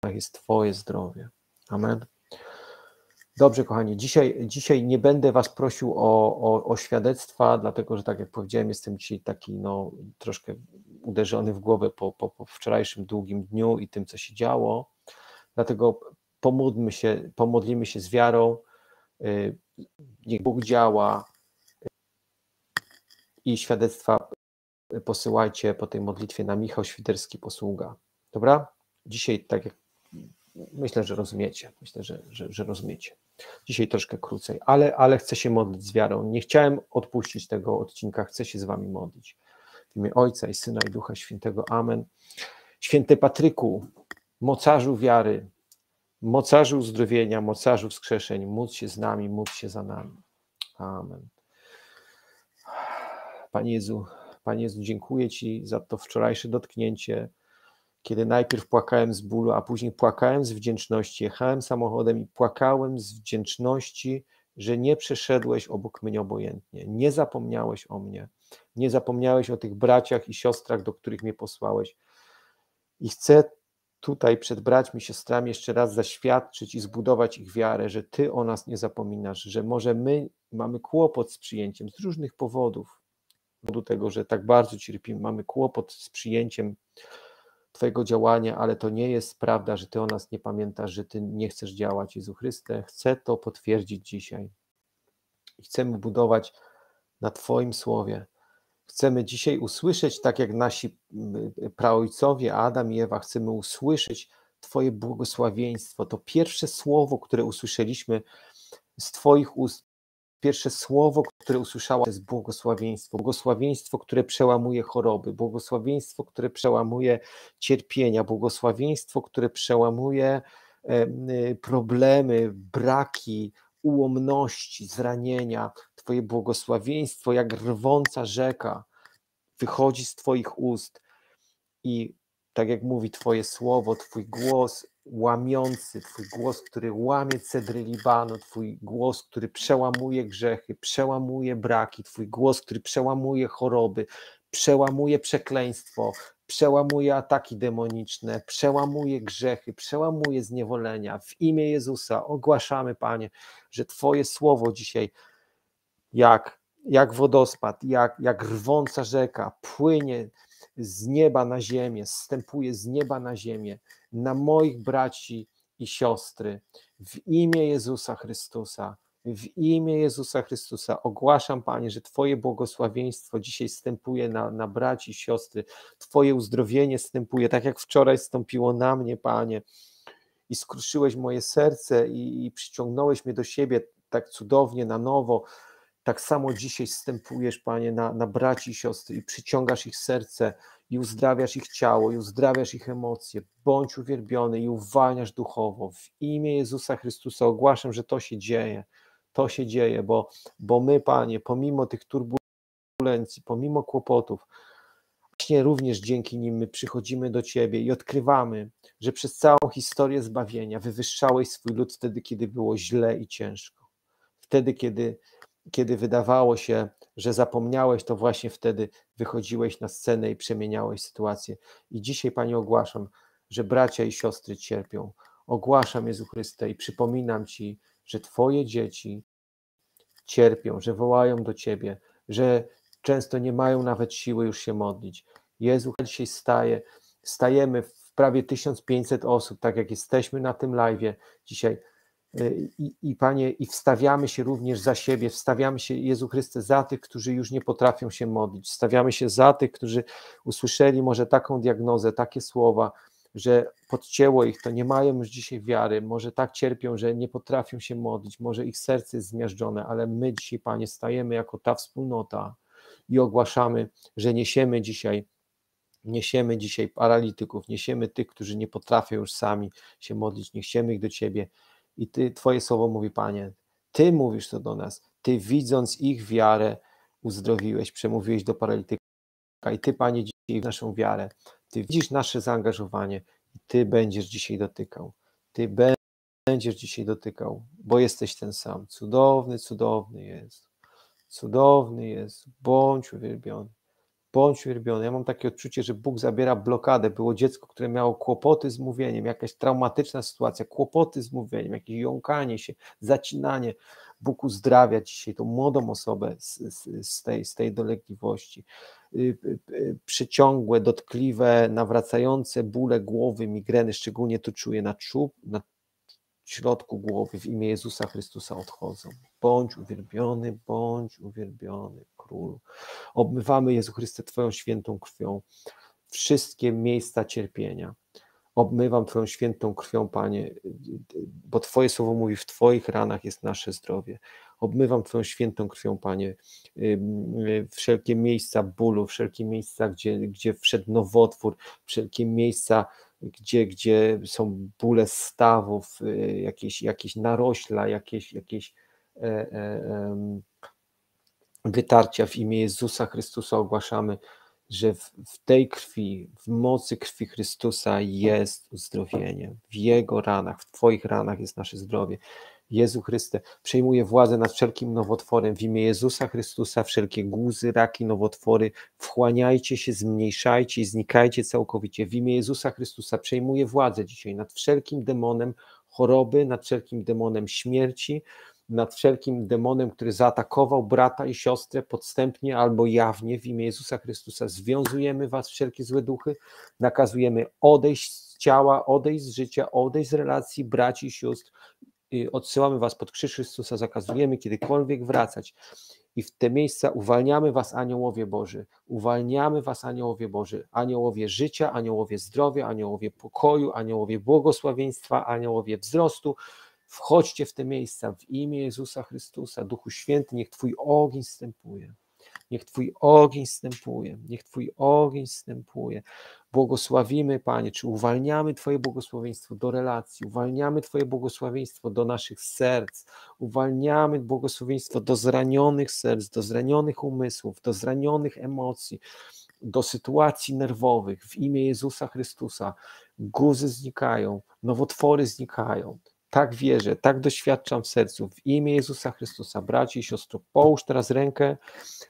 jest Twoje zdrowie. Amen. Dobrze, kochani, dzisiaj, dzisiaj nie będę Was prosił o, o, o, świadectwa, dlatego że, tak jak powiedziałem, jestem dzisiaj taki no, troszkę uderzony w głowę po, po, po wczorajszym długim dniu i tym, co się działo. Dlatego pomódlmy się, pomodlimy się z wiarą. Y, niech Bóg działa i świadectwa posyłajcie po tej modlitwie na Michał Świderski Posługa. Dobra? Dzisiaj, tak jak myślę, że rozumiecie. Myślę, że, że, że rozumiecie. Dzisiaj troszkę krócej, ale, ale chcę się modlić z wiarą. Nie chciałem odpuścić tego odcinka, chcę się z wami modlić. W imię Ojca i Syna i Ducha Świętego. Amen. Święty Patryku, mocarzu wiary, mocarzu uzdrowienia, mocarzu wskrzeszeń, módl się z nami, módl się za nami. Amen. Panie Jezu, Panie Jezu, dziękuję Ci za to wczorajsze dotknięcie, kiedy najpierw płakałem z bólu, a później płakałem z wdzięczności. Jechałem samochodem i płakałem z wdzięczności, że nie przeszedłeś obok mnie obojętnie, nie zapomniałeś o mnie, nie zapomniałeś o tych braciach i siostrach, do których mnie posłałeś. I chcę tutaj przed braćmi siostrami jeszcze raz zaświadczyć i zbudować ich wiarę, że Ty o nas nie zapominasz, że może my mamy kłopot z przyjęciem z różnych powodów, z powodu tego, że tak bardzo cierpimy, mamy kłopot z przyjęciem Twojego działania, ale to nie jest prawda, że Ty o nas nie pamiętasz, że Ty nie chcesz działać, Jezu Chryste. Chcę to potwierdzić dzisiaj. Chcemy budować na Twoim słowie. Chcemy dzisiaj usłyszeć, tak jak nasi praojcowie Adam i Ewa, chcemy usłyszeć Twoje błogosławieństwo. To pierwsze słowo, które usłyszeliśmy z Twoich ust, Pierwsze słowo, które usłyszała, to jest błogosławieństwo. Błogosławieństwo, które przełamuje choroby, błogosławieństwo, które przełamuje cierpienia, błogosławieństwo, które przełamuje y, problemy, braki, ułomności, zranienia. Twoje błogosławieństwo, jak rwąca rzeka, wychodzi z Twoich ust i tak jak mówi Twoje słowo, Twój głos łamiący, Twój głos, który łamie cedry Libanu, Twój głos, który przełamuje grzechy, przełamuje braki, Twój głos, który przełamuje choroby, przełamuje przekleństwo, przełamuje ataki demoniczne, przełamuje grzechy, przełamuje zniewolenia. W imię Jezusa ogłaszamy, Panie, że Twoje słowo dzisiaj, jak, jak wodospad, jak, jak rwąca rzeka, płynie z nieba na ziemię, zstępuje z nieba na ziemię, na moich braci i siostry. W imię Jezusa Chrystusa, w imię Jezusa Chrystusa ogłaszam, Panie, że Twoje błogosławieństwo dzisiaj stępuje na, na braci i siostry, Twoje uzdrowienie stępuje, tak jak wczoraj stąpiło na mnie, Panie, i skruszyłeś moje serce i, i przyciągnąłeś mnie do siebie tak cudownie, na nowo. Tak samo dzisiaj stępujesz, Panie, na, na braci i siostry i przyciągasz ich serce i uzdrawiasz ich ciało, i uzdrawiasz ich emocje. Bądź uwielbiony i uwalniasz duchowo. W imię Jezusa Chrystusa ogłaszam, że to się dzieje. To się dzieje, bo, bo my, Panie, pomimo tych turbulencji, pomimo kłopotów, właśnie również dzięki nim my przychodzimy do Ciebie i odkrywamy, że przez całą historię zbawienia wywyższałeś swój lud wtedy, kiedy było źle i ciężko. Wtedy, kiedy kiedy wydawało się, że zapomniałeś, to właśnie wtedy wychodziłeś na scenę i przemieniałeś sytuację. I dzisiaj, Panie, ogłaszam, że bracia i siostry cierpią. Ogłaszam Jezu Chryste i przypominam Ci, że Twoje dzieci cierpią, że wołają do Ciebie, że często nie mają nawet siły już się modlić. Jezu, dzisiaj staje, stajemy w prawie 1500 osób, tak jak jesteśmy na tym live dzisiaj i, I Panie, i wstawiamy się również za siebie, wstawiamy się, Jezu Chryste, za tych, którzy już nie potrafią się modlić, wstawiamy się za tych, którzy usłyszeli może taką diagnozę, takie słowa, że podcięło ich, to nie mają już dzisiaj wiary, może tak cierpią, że nie potrafią się modlić, może ich serce jest zmiażdżone, ale my dzisiaj, Panie, stajemy jako ta wspólnota i ogłaszamy, że niesiemy dzisiaj niesiemy dzisiaj paralityków, niesiemy tych, którzy nie potrafią już sami się modlić, niesiemy ich do Ciebie i Ty, Twoje słowo mówi, Panie, Ty mówisz to do nas, Ty widząc ich wiarę uzdrowiłeś, przemówiłeś do paralityka i Ty, Panie, dzisiaj naszą wiarę, Ty widzisz nasze zaangażowanie i Ty będziesz dzisiaj dotykał. Ty będziesz dzisiaj dotykał, bo jesteś ten sam. Cudowny, cudowny jest. Cudowny jest. Bądź uwielbiony. Bądź uwielbiony. Ja mam takie odczucie, że Bóg zabiera blokadę. Było dziecko, które miało kłopoty z mówieniem, jakaś traumatyczna sytuacja, kłopoty z mówieniem, jakieś jąkanie się, zacinanie. Bóg uzdrawia dzisiaj tą młodą osobę z, z, z, tej, z tej dolegliwości. Y, y, y, przyciągłe, dotkliwe, nawracające bóle głowy, migreny, szczególnie to czuję na, czub, na środku głowy w imię Jezusa Chrystusa odchodzą. Bądź uwielbiony, bądź uwielbiony Królu. Obmywamy Jezu Chryste Twoją świętą krwią wszystkie miejsca cierpienia. Obmywam Twoją świętą krwią, Panie, bo Twoje słowo mówi, w Twoich ranach jest nasze zdrowie. Obmywam Twoją świętą krwią, Panie, wszelkie miejsca bólu, wszelkie miejsca, gdzie, gdzie wszedł nowotwór, wszelkie miejsca, gdzie, gdzie są bóle stawów, y, jakieś, jakieś narośla, jakieś, jakieś e, e, wytarcia w imię Jezusa Chrystusa ogłaszamy, że w, w, tej krwi, w mocy krwi Chrystusa jest uzdrowienie. W Jego ranach, w Twoich ranach jest nasze zdrowie. Jezu Chryste, przejmuje władzę nad wszelkim nowotworem. W imię Jezusa Chrystusa wszelkie guzy, raki, nowotwory, wchłaniajcie się, zmniejszajcie i znikajcie całkowicie. W imię Jezusa Chrystusa przejmuje władzę dzisiaj nad wszelkim demonem choroby, nad wszelkim demonem śmierci, nad wszelkim demonem, który zaatakował brata i siostrę podstępnie albo jawnie w imię Jezusa Chrystusa. Związujemy was, wszelkie złe duchy, nakazujemy odejść z ciała, odejść z życia, odejść z relacji braci i sióstr, odsyłamy was pod krzyż Chrystusa, zakazujemy kiedykolwiek wracać. I w te miejsca uwalniamy was, aniołowie Boży. Uwalniamy was, aniołowie Boży. Aniołowie życia, aniołowie zdrowia, aniołowie pokoju, aniołowie błogosławieństwa, aniołowie wzrostu. Wchodźcie w te miejsca w imię Jezusa Chrystusa. Duchu Święty, niech Twój ogień wstępuje. Niech Twój ogień wstępuje, niech Twój ogień wstępuje. Błogosławimy, Panie, czy uwalniamy Twoje błogosławieństwo do relacji, uwalniamy Twoje błogosławieństwo do naszych serc, uwalniamy błogosławieństwo do zranionych serc, do zranionych umysłów, do zranionych emocji, do sytuacji nerwowych w imię Jezusa Chrystusa. Guzy znikają, nowotwory znikają, tak wierzę, tak doświadczam w sercu. W imię Jezusa Chrystusa, braci i siostro, połóż teraz rękę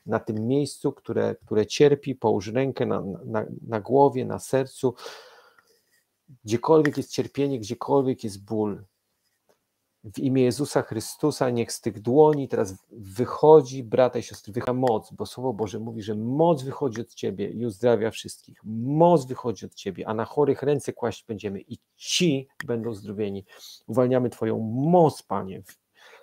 na tym miejscu, które, które cierpi, połóż rękę na, na, na głowie, na sercu. Gdziekolwiek jest cierpienie, gdziekolwiek jest ból, w imię Jezusa Chrystusa niech z tych dłoni teraz wychodzi, brata i siostry, wychodzi moc, bo Słowo Boże mówi, że moc wychodzi od Ciebie i uzdrawia wszystkich. Moc wychodzi od Ciebie, a na chorych ręce kłaść będziemy i ci będą zdrowieni. Uwalniamy Twoją moc, Panie,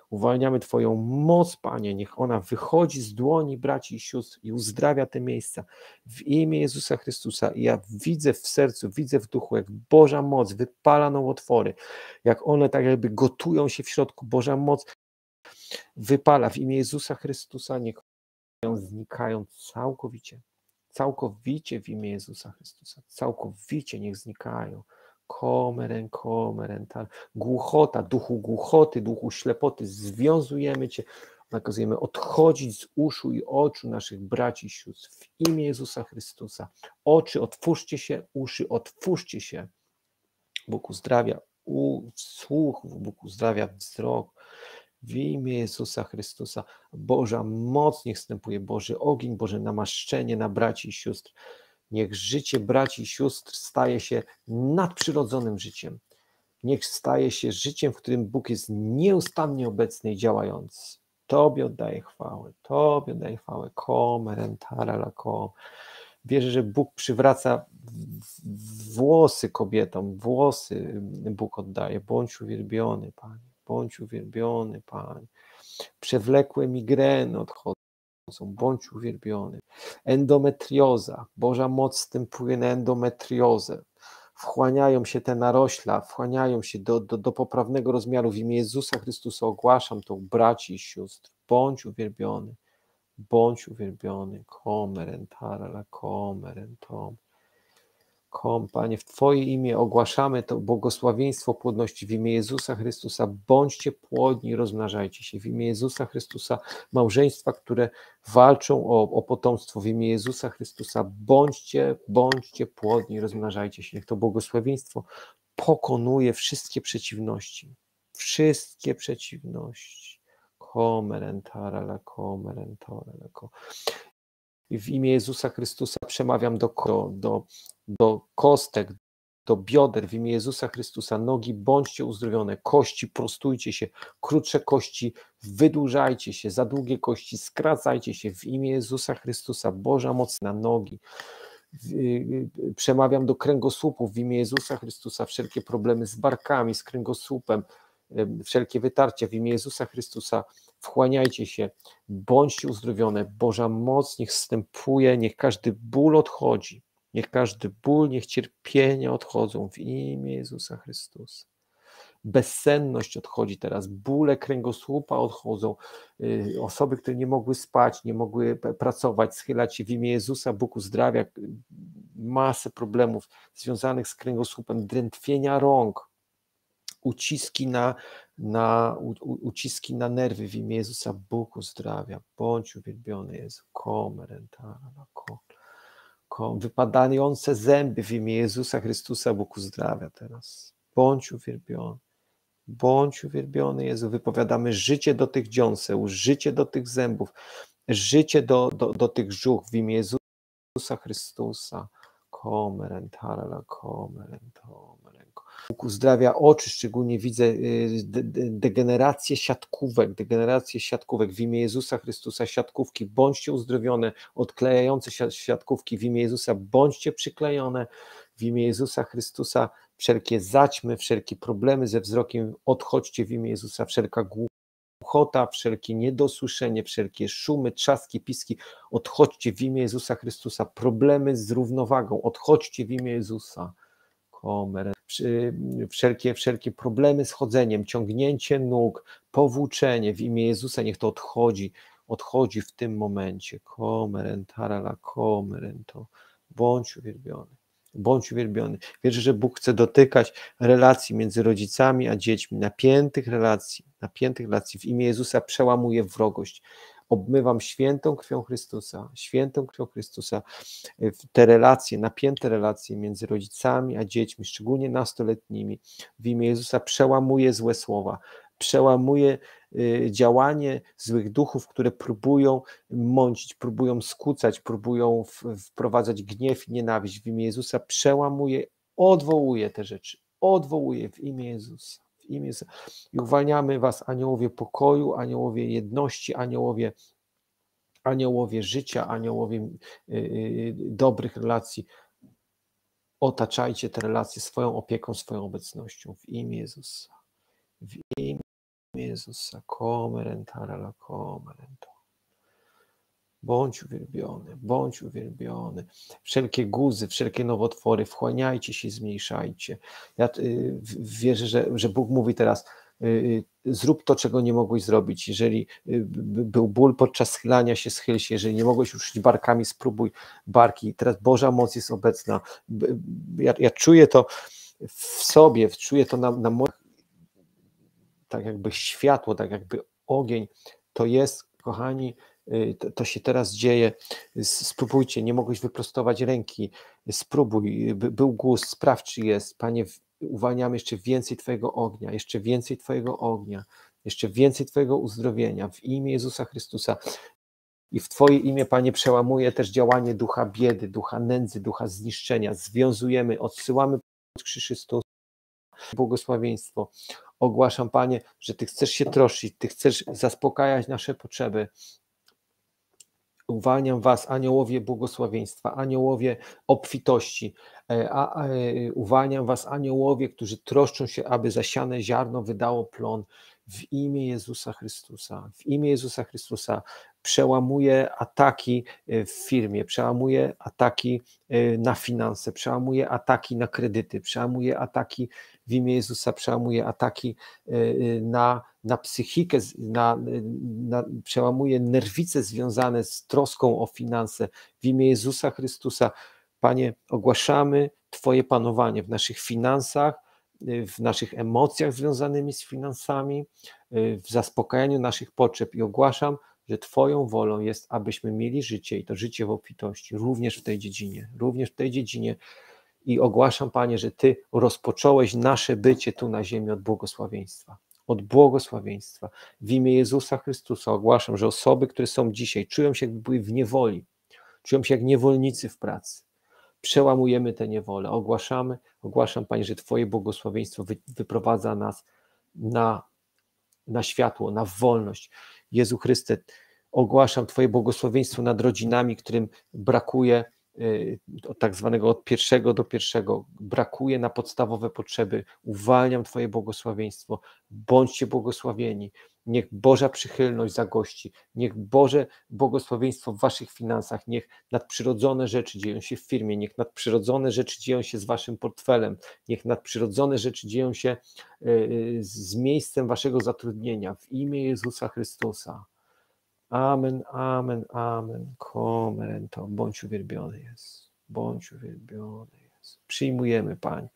Uwalniamy Twoją moc, Panie, niech ona wychodzi z dłoni braci i sióstr i uzdrawia te miejsca w imię Jezusa Chrystusa. I ja widzę w sercu, widzę w duchu, jak Boża moc wypala nowotwory, jak one tak jakby gotują się w środku. Boża moc wypala w imię Jezusa Chrystusa, niech znikają całkowicie. Całkowicie w imię Jezusa Chrystusa. Całkowicie niech znikają komeren, komeren, ta głuchota, duchu głuchoty, duchu ślepoty, związujemy Cię, nakazujemy odchodzić z uszu i oczu naszych braci i sióstr w imię Jezusa Chrystusa. Oczy otwórzcie się, uszy otwórzcie się. Bóg uzdrawia słuch, Bóg uzdrawia wzrok. W imię Jezusa Chrystusa, Boża moc niech wstępuje, Boży ogień, Boże namaszczenie na braci i sióstr. Niech życie braci i sióstr staje się nadprzyrodzonym życiem. Niech staje się życiem, w którym Bóg jest nieustannie obecny i działający. Tobie oddaję chwałę, Tobie oddaję chwałę. Kom, rentara, la kom. Wierzę, że Bóg przywraca włosy kobietom, włosy Bóg oddaje. Bądź uwielbiony, Panie, bądź uwielbiony, Panie. Przewlekłe migreny odchodzą bądź uwielbiony. Endometrioza, Boża moc wstępuje na endometriozę. Wchłaniają się te narośla, wchłaniają się do, do, do poprawnego rozmiaru. W imię Jezusa Chrystusa ogłaszam to braci i sióstr. Bądź uwielbiony, bądź uwielbiony. Komerentara la komerentom. Kom, Panie, w Twoje imię ogłaszamy to błogosławieństwo płodności w imię Jezusa Chrystusa. Bądźcie płodni, rozmnażajcie się w imię Jezusa Chrystusa. Małżeństwa, które walczą o, o potomstwo w imię Jezusa Chrystusa. Bądźcie, bądźcie płodni, rozmnażajcie się. Niech to błogosławieństwo pokonuje wszystkie przeciwności. wszystkie przeciwności. Komerentara la komerentara la I w imię Jezusa Chrystusa przemawiam do, do, do kostek, do bioder w imię Jezusa Chrystusa. Nogi bądźcie uzdrowione, kości prostujcie się, krótsze kości wydłużajcie się, za długie kości skracajcie się w imię Jezusa Chrystusa. Boża moc na nogi. Y, y, przemawiam do kręgosłupów w imię Jezusa Chrystusa. Wszelkie problemy z barkami, z kręgosłupem, wszelkie wytarcia w imię Jezusa Chrystusa. Wchłaniajcie się, bądźcie uzdrowione. Boża moc niech wstępuje, niech każdy ból odchodzi Niech każdy ból, niech cierpienia odchodzą w imię Jezusa Chrystusa. Bezsenność odchodzi teraz, bóle kręgosłupa odchodzą. Y, osoby, które nie mogły spać, nie mogły pracować, schylać się w imię Jezusa, Bóg uzdrawia masę problemów związanych z kręgosłupem, drętwienia rąk, uciski na, na, u, uciski na nerwy w imię Jezusa, Bóg uzdrawia. Bądź uwielbiony Jezu. Komerentara, kom wypadające zęby w imię Jezusa Chrystusa Bóg uzdrawia teraz. Bądź uwielbiony. Bądź uwielbiony Jezu. Wypowiadamy życie do tych dziąseł, życie do tych zębów, życie do, do, do tych żuch w imię Jezusa Chrystusa. Uzdrawia oczy, szczególnie widzę y, degenerację siatkówek, degenerację siatkówek w imię Jezusa Chrystusa, siatkówki, bądźcie uzdrowione, odklejające siatkówki w imię Jezusa, bądźcie przyklejone w imię Jezusa Chrystusa, wszelkie zaćmy, wszelkie problemy ze wzrokiem, odchodźcie w imię Jezusa, wszelka głuchota, wszelkie niedosłyszenie, wszelkie szumy, trzaski, piski, odchodźcie w imię Jezusa Chrystusa, problemy z równowagą, odchodźcie w imię Jezusa. Komer, wszelkie, wszelkie problemy z chodzeniem, ciągnięcie nóg, powłóczenie w imię Jezusa, niech to odchodzi, odchodzi w tym momencie. Komerentarala, komerento. Bądź uwielbiony. Bądź uwielbiony. Wierzę, że Bóg chce dotykać relacji między rodzicami a dziećmi, napiętych relacji, napiętych relacji. W imię Jezusa przełamuje wrogość obmywam świętą krwią Chrystusa, świętą krwią Chrystusa te relacje, napięte relacje między rodzicami a dziećmi, szczególnie nastoletnimi, w imię Jezusa przełamuje złe słowa, przełamuje działanie złych duchów, które próbują mącić, próbują skłócać, próbują wprowadzać gniew i nienawiść w imię Jezusa, przełamuje, odwołuje te rzeczy, odwołuje w imię Jezusa imię Jezusa. I uwalniamy was, aniołowie pokoju, aniołowie jedności, aniołowie, aniołowie życia, aniołowie y, y, dobrych relacji. Otaczajcie te relacje swoją opieką, swoją obecnością w imię Jezusa. W imię Jezusa. Komerentara la komerento. Bądź uwielbiony, bądź uwielbiony. Wszelkie guzy, wszelkie nowotwory, wchłaniajcie się, zmniejszajcie. Ja y, wierzę, że, że Bóg mówi teraz, y, y, zrób to, czego nie mogłeś zrobić. Jeżeli był ból podczas schylania się, schyl się. Jeżeli nie mogłeś ruszyć barkami, spróbuj barki. Teraz Boża moc jest obecna. Ja, ja czuję to w sobie, czuję to na, na moich, tak jakby światło, tak jakby ogień. To jest, kochani, Y, to, to, się teraz dzieje, spróbujcie, nie mogłeś wyprostować ręki, spróbuj, był głos, sprawdź czy jest, Panie, uwalniamy jeszcze więcej Twojego ognia, jeszcze więcej Twojego ognia, jeszcze więcej Twojego uzdrowienia w imię Jezusa Chrystusa. I w Twoje imię, Panie, przełamuje też działanie ducha biedy, ducha nędzy, ducha zniszczenia. Związujemy, odsyłamy pod krzyż Chrystusa błogosławieństwo. Ogłaszam, Panie, że Ty chcesz się troszczyć, Ty chcesz zaspokajać nasze potrzeby, Uwalniam was, aniołowie błogosławieństwa, aniołowie obfitości, e, a, a, e, uwalniam was, aniołowie, którzy troszczą się, aby zasiane ziarno wydało plon w imię Jezusa Chrystusa. W imię Jezusa Chrystusa przełamuje ataki e, w firmie, przełamuje ataki na finanse, przełamuje ataki na kredyty, przełamuje ataki w imię Jezusa, przełamuje ataki na na psychikę, na, na, przełamuje nerwice związane z troską o finanse. W imię Jezusa Chrystusa, Panie, ogłaszamy Twoje panowanie w naszych finansach, w naszych emocjach związanymi z finansami, w zaspokajaniu naszych potrzeb i ogłaszam, że Twoją wolą jest, abyśmy mieli życie i to życie w obfitości, również w tej dziedzinie, również w tej dziedzinie. I ogłaszam, Panie, że Ty rozpocząłeś nasze bycie tu na ziemi od błogosławieństwa od błogosławieństwa. W imię Jezusa Chrystusa ogłaszam, że osoby, które są dzisiaj, czują się jakby były w niewoli, czują się jak niewolnicy w pracy. Przełamujemy te niewolę, ogłaszamy, ogłaszam Panie, że Twoje błogosławieństwo wyprowadza nas na, na światło, na wolność. Jezu Chryste, ogłaszam Twoje błogosławieństwo nad rodzinami, którym brakuje od tak zwanego od pierwszego do pierwszego, brakuje na podstawowe potrzeby. Uwalniam Twoje błogosławieństwo. Bądźcie błogosławieni. Niech Boża przychylność zagości, niech Boże błogosławieństwo w Waszych finansach, niech nadprzyrodzone rzeczy dzieją się w firmie, niech nadprzyrodzone rzeczy dzieją się z Waszym portfelem, niech nadprzyrodzone rzeczy dzieją się y, z miejscem Waszego zatrudnienia w imię Jezusa Chrystusa. Amen, amen, amen. Komerento, bądź uwielbiony jest. Bądź uwielbiony jest. Przyjmujemy, Panie.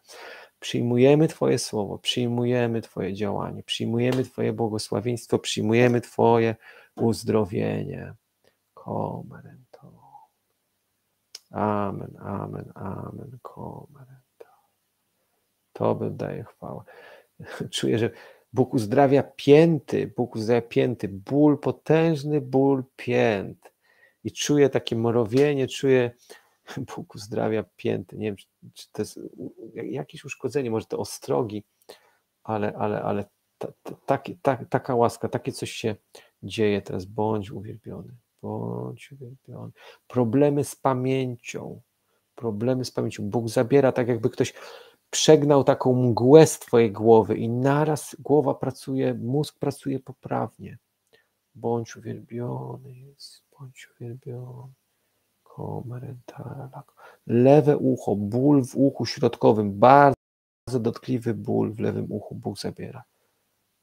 Przyjmujemy Twoje słowo, przyjmujemy Twoje działanie, przyjmujemy Twoje błogosławieństwo, przyjmujemy Twoje uzdrowienie. Komerento. Amen, amen, amen. Komerento. Tobie daję chwałę. [LAUGHS] Czuję, że Bóg uzdrawia pięty, Bóg uzdrawia pięty, ból, potężny ból pięt. I czuję takie morowienie, czuję, [LAUGHS] Bóg uzdrawia pięty. Nie wiem, czy, czy to jest jakieś uszkodzenie, może to ostrogi, ale, ale, ale ta, ta, ta, taka łaska, takie coś się dzieje teraz. Bądź uwielbiony, bądź uwielbiony. Problemy z pamięcią, problemy z pamięcią. Bóg zabiera tak, jakby ktoś przegnał taką mgłę z twojej głowy i naraz głowa pracuje, mózg pracuje poprawnie. Bądź uwielbiony jest, bądź uwielbiony. Lewe ucho, ból w uchu środkowym, bardzo dotkliwy ból w lewym uchu Bóg zabiera.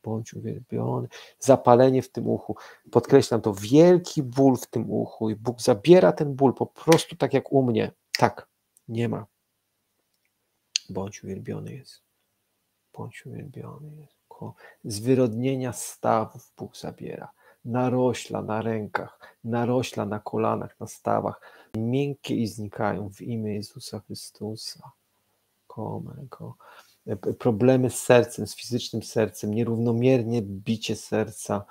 Bądź uwielbiony. Zapalenie w tym uchu. Podkreślam to, wielki ból w tym uchu i Bóg zabiera ten ból po prostu tak jak u mnie. Tak, nie ma Bądź uwielbiony jest. Bądź uwielbiony jest. Zwyrodnienia stawów Bóg zabiera. Narośla na rękach, narośla na kolanach, na stawach. Miękkie i znikają w imię Jezusa Chrystusa. Komego. Problemy z sercem, z fizycznym sercem, nierównomiernie bicie serca,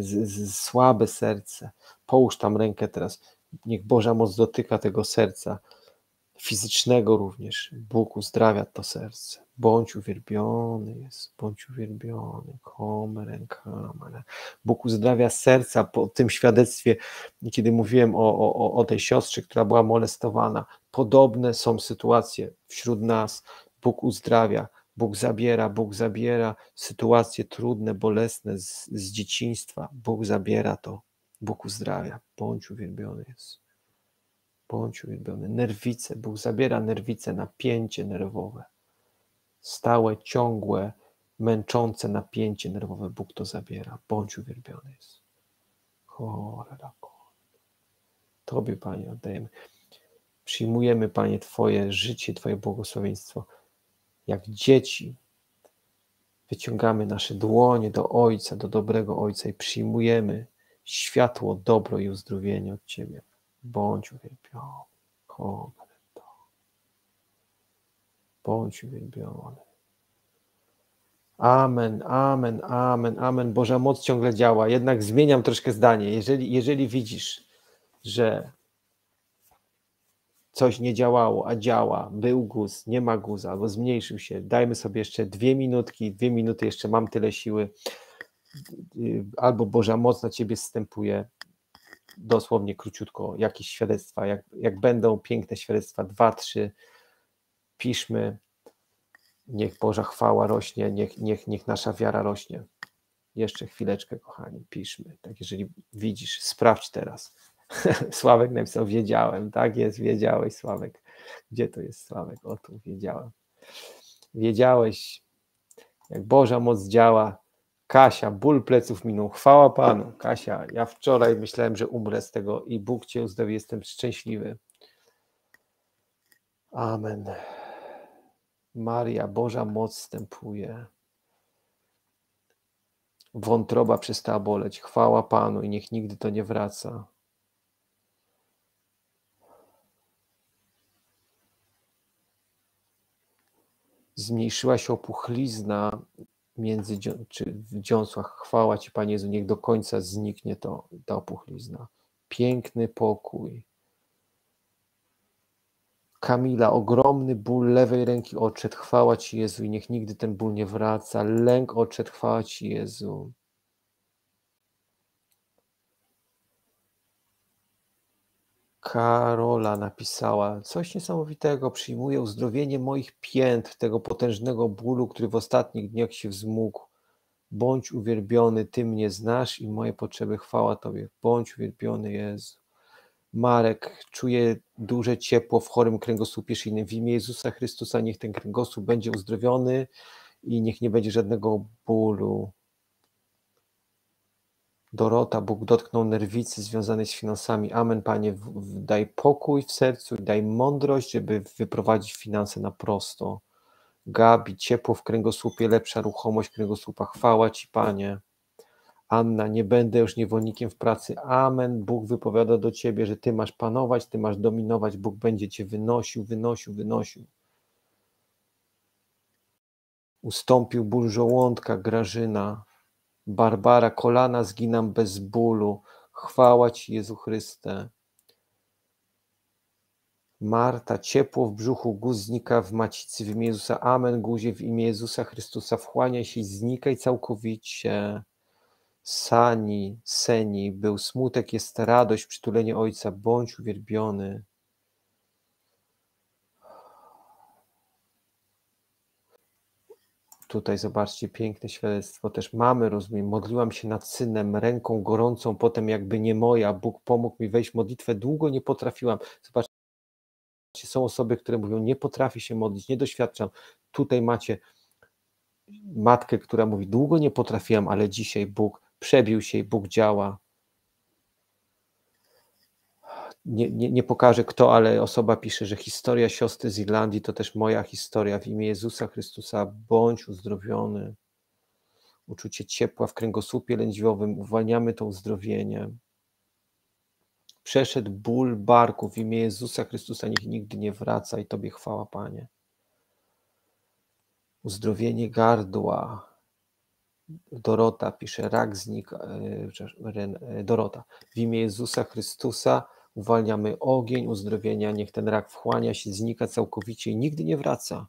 z, z, słabe serce. Połóż tam rękę teraz. Niech Boża moc dotyka tego serca fizycznego również. Bóg uzdrawia to serce. Bądź uwielbiony jest, bądź uwielbiony. Komeren, kamera. Bóg uzdrawia serca po tym świadectwie, kiedy mówiłem o, o, o tej siostrze, która była molestowana. Podobne są sytuacje wśród nas. Bóg uzdrawia, Bóg zabiera, Bóg zabiera sytuacje trudne, bolesne z, z dzieciństwa. Bóg zabiera to, Bóg uzdrawia. Bądź uwielbiony jest. Bądź uwielbiony. Nerwice, Bóg zabiera nerwice, napięcie nerwowe. Stałe, ciągłe, męczące napięcie nerwowe, Bóg to zabiera. Bądź uwielbiony jest. Tobie, Panie, oddajemy. Przyjmujemy, Panie, Twoje życie, Twoje błogosławieństwo. Jak dzieci wyciągamy nasze dłonie do Ojca, do dobrego Ojca i przyjmujemy światło, dobro i uzdrowienie od Ciebie. Bądź uwielbiony. Komendo. Bądź uwielbiony. Amen, amen, amen, amen. Boża moc ciągle działa. Jednak zmieniam troszkę zdanie. Jeżeli, jeżeli widzisz, że coś nie działało, a działa, był guz, nie ma guza, albo zmniejszył się, dajmy sobie jeszcze dwie minutki, dwie minuty, jeszcze mam tyle siły, albo Boża moc na ciebie zstępuje, dosłownie króciutko jakieś świadectwa. Jak, jak będą piękne świadectwa, dwa, trzy, piszmy. Niech Boża chwała rośnie, niech, niech, niech nasza wiara rośnie. Jeszcze chwileczkę, kochani, piszmy. Tak, jeżeli widzisz, sprawdź teraz. [LAUGHS] Sławek napisał, wiedziałem, tak jest, wiedziałeś, Sławek. Gdzie to jest Sławek? O tu, wiedziałem. Wiedziałeś, jak Boża moc działa, Kasia, ból pleców minął. Chwała Panu. Kasia, ja wczoraj myślałem, że umrę z tego i Bóg Cię uzdrowi. Jestem szczęśliwy. Amen. Maria, Boża moc wstępuje. Wątroba przestała boleć. Chwała Panu i niech nigdy to nie wraca. Zmniejszyła się opuchlizna między czy w dziąsłach. Chwała Ci, Panie Jezu, niech do końca zniknie to, ta opuchlizna. Piękny pokój. Kamila, ogromny ból lewej ręki odszedł. Chwała Ci, Jezu, i niech nigdy ten ból nie wraca. Lęk odszedł. Chwała Ci, Jezu. Karola napisała coś niesamowitego. Przyjmuję uzdrowienie moich pięt, tego potężnego bólu, który w ostatnich dniach się wzmógł. Bądź uwielbiony, Ty mnie znasz i moje potrzeby chwała Tobie. Bądź uwielbiony, Jezu. Marek czuje duże ciepło w chorym kręgosłupie szyjnym. W imię Jezusa Chrystusa niech ten kręgosłup będzie uzdrowiony i niech nie będzie żadnego bólu. Dorota, Bóg dotknął nerwicy związanej z finansami. Amen, Panie, daj pokój w sercu i daj mądrość, żeby wyprowadzić finanse na prosto. Gabi, ciepło w kręgosłupie, lepsza ruchomość kręgosłupa. Chwała Ci, Panie. Anna, nie będę już niewolnikiem w pracy. Amen. Bóg wypowiada do Ciebie, że Ty masz panować, Ty masz dominować. Bóg będzie Cię wynosił, wynosił, wynosił. Ustąpił ból żołądka, Grażyna. Barbara, kolana zginam bez bólu. Chwała Ci, Jezu Chryste. Marta, ciepło w brzuchu, guz znika w macicy w imię Jezusa. Amen, guzie w imię Jezusa Chrystusa. Wchłania się i znikaj całkowicie. Sani, Seni, był smutek, jest radość, przytulenie Ojca. Bądź uwielbiony. Tutaj zobaczcie, piękne świadectwo też mamy, rozumiem, modliłam się nad synem ręką gorącą, potem jakby nie moja, Bóg pomógł mi wejść w modlitwę, długo nie potrafiłam. Zobaczcie, są osoby, które mówią, nie potrafię się modlić, nie doświadczam. Tutaj macie matkę, która mówi, długo nie potrafiłam, ale dzisiaj Bóg przebił się i Bóg działa nie, nie, nie pokażę kto, ale osoba pisze, że historia siostry z Irlandii to też moja historia. W imię Jezusa Chrystusa bądź uzdrowiony. Uczucie ciepła w kręgosłupie lędźwiowym, uwalniamy to uzdrowienie. Przeszedł ból barku w imię Jezusa Chrystusa, niech nigdy nie wraca i Tobie chwała, Panie. Uzdrowienie gardła. Dorota pisze, rak znikł. E, e, Dorota. W imię Jezusa Chrystusa Uwalniamy ogień uzdrowienia, niech ten rak wchłania się, znika całkowicie i nigdy nie wraca.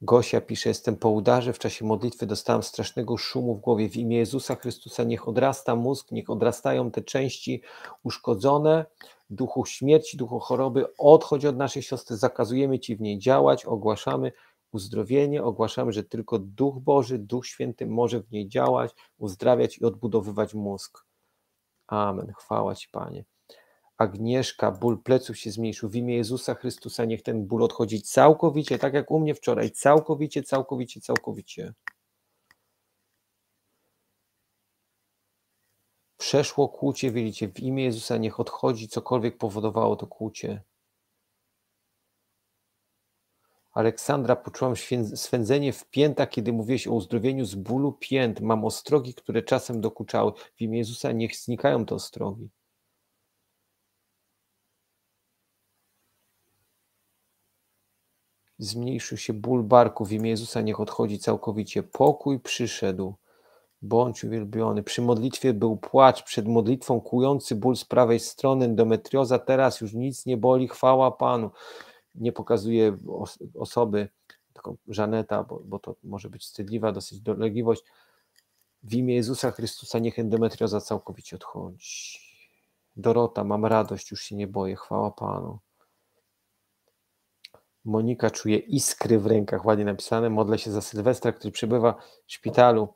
Gosia pisze, jestem po udarze, w czasie modlitwy dostałam strasznego szumu w głowie. W imię Jezusa Chrystusa niech odrasta mózg, niech odrastają te części uszkodzone, duchu śmierci, duchu choroby, odchodź od naszej siostry, zakazujemy Ci w niej działać, ogłaszamy uzdrowienie, ogłaszamy, że tylko Duch Boży, Duch Święty może w niej działać, uzdrawiać i odbudowywać mózg. Amen. Chwała Ci, Panie. Agnieszka, ból pleców się zmniejszył. W imię Jezusa Chrystusa niech ten ból odchodzi całkowicie, tak jak u mnie wczoraj. Całkowicie, całkowicie, całkowicie. Przeszło kłucie, widzicie, w imię Jezusa niech odchodzi, cokolwiek powodowało to kłucie. Aleksandra, poczułam swędzenie w piętach, kiedy mówiłeś o uzdrowieniu z bólu pięt. Mam ostrogi, które czasem dokuczały. W imię Jezusa niech znikają te ostrogi. Zmniejszył się ból barku. W imię Jezusa niech odchodzi całkowicie. Pokój przyszedł. Bądź uwielbiony. Przy modlitwie był płacz, przed modlitwą kłujący ból z prawej strony, endometrioza. Teraz już nic nie boli. Chwała Panu pokazuje osoby, tylko Żaneta, bo, bo to może być wstydliwa dosyć dolegliwość. W imię Jezusa Chrystusa niech endometrioza całkowicie odchodzi. Dorota, mam radość, już się nie boję, chwała Panu. Monika czuje iskry w rękach, ładnie napisane. Modlę się za Sylwestra, który przebywa w szpitalu.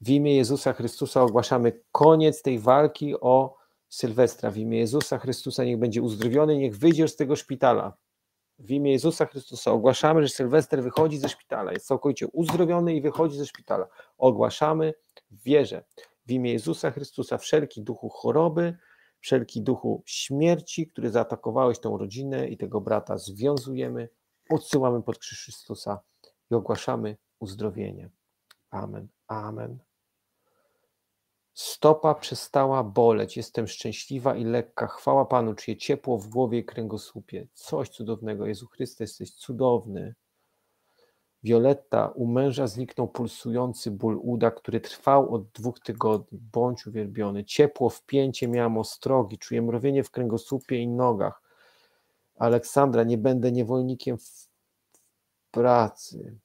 W imię Jezusa Chrystusa ogłaszamy koniec tej walki o Sylwestra. W imię Jezusa Chrystusa niech będzie uzdrowiony, niech wyjdziesz z tego szpitala w imię Jezusa Chrystusa ogłaszamy, że Sylwester wychodzi ze szpitala, jest całkowicie uzdrowiony i wychodzi ze szpitala. Ogłaszamy w wierze w imię Jezusa Chrystusa wszelki duchu choroby, wszelki duchu śmierci, który zaatakowałeś tą rodzinę i tego brata związujemy, odsyłamy pod krzyż Chrystusa i ogłaszamy uzdrowienie. Amen. Amen. Stopa przestała boleć, jestem szczęśliwa i lekka. Chwała Panu, czuję ciepło w głowie i kręgosłupie. Coś cudownego. Jezu Chryste, jesteś cudowny. Violetta, u męża zniknął pulsujący ból uda, który trwał od dwóch tygodni. Bądź uwielbiony. Ciepło, wpięcie miałam ostrogi, czuję mrowienie w kręgosłupie i nogach. Aleksandra, nie będę niewolnikiem w pracy.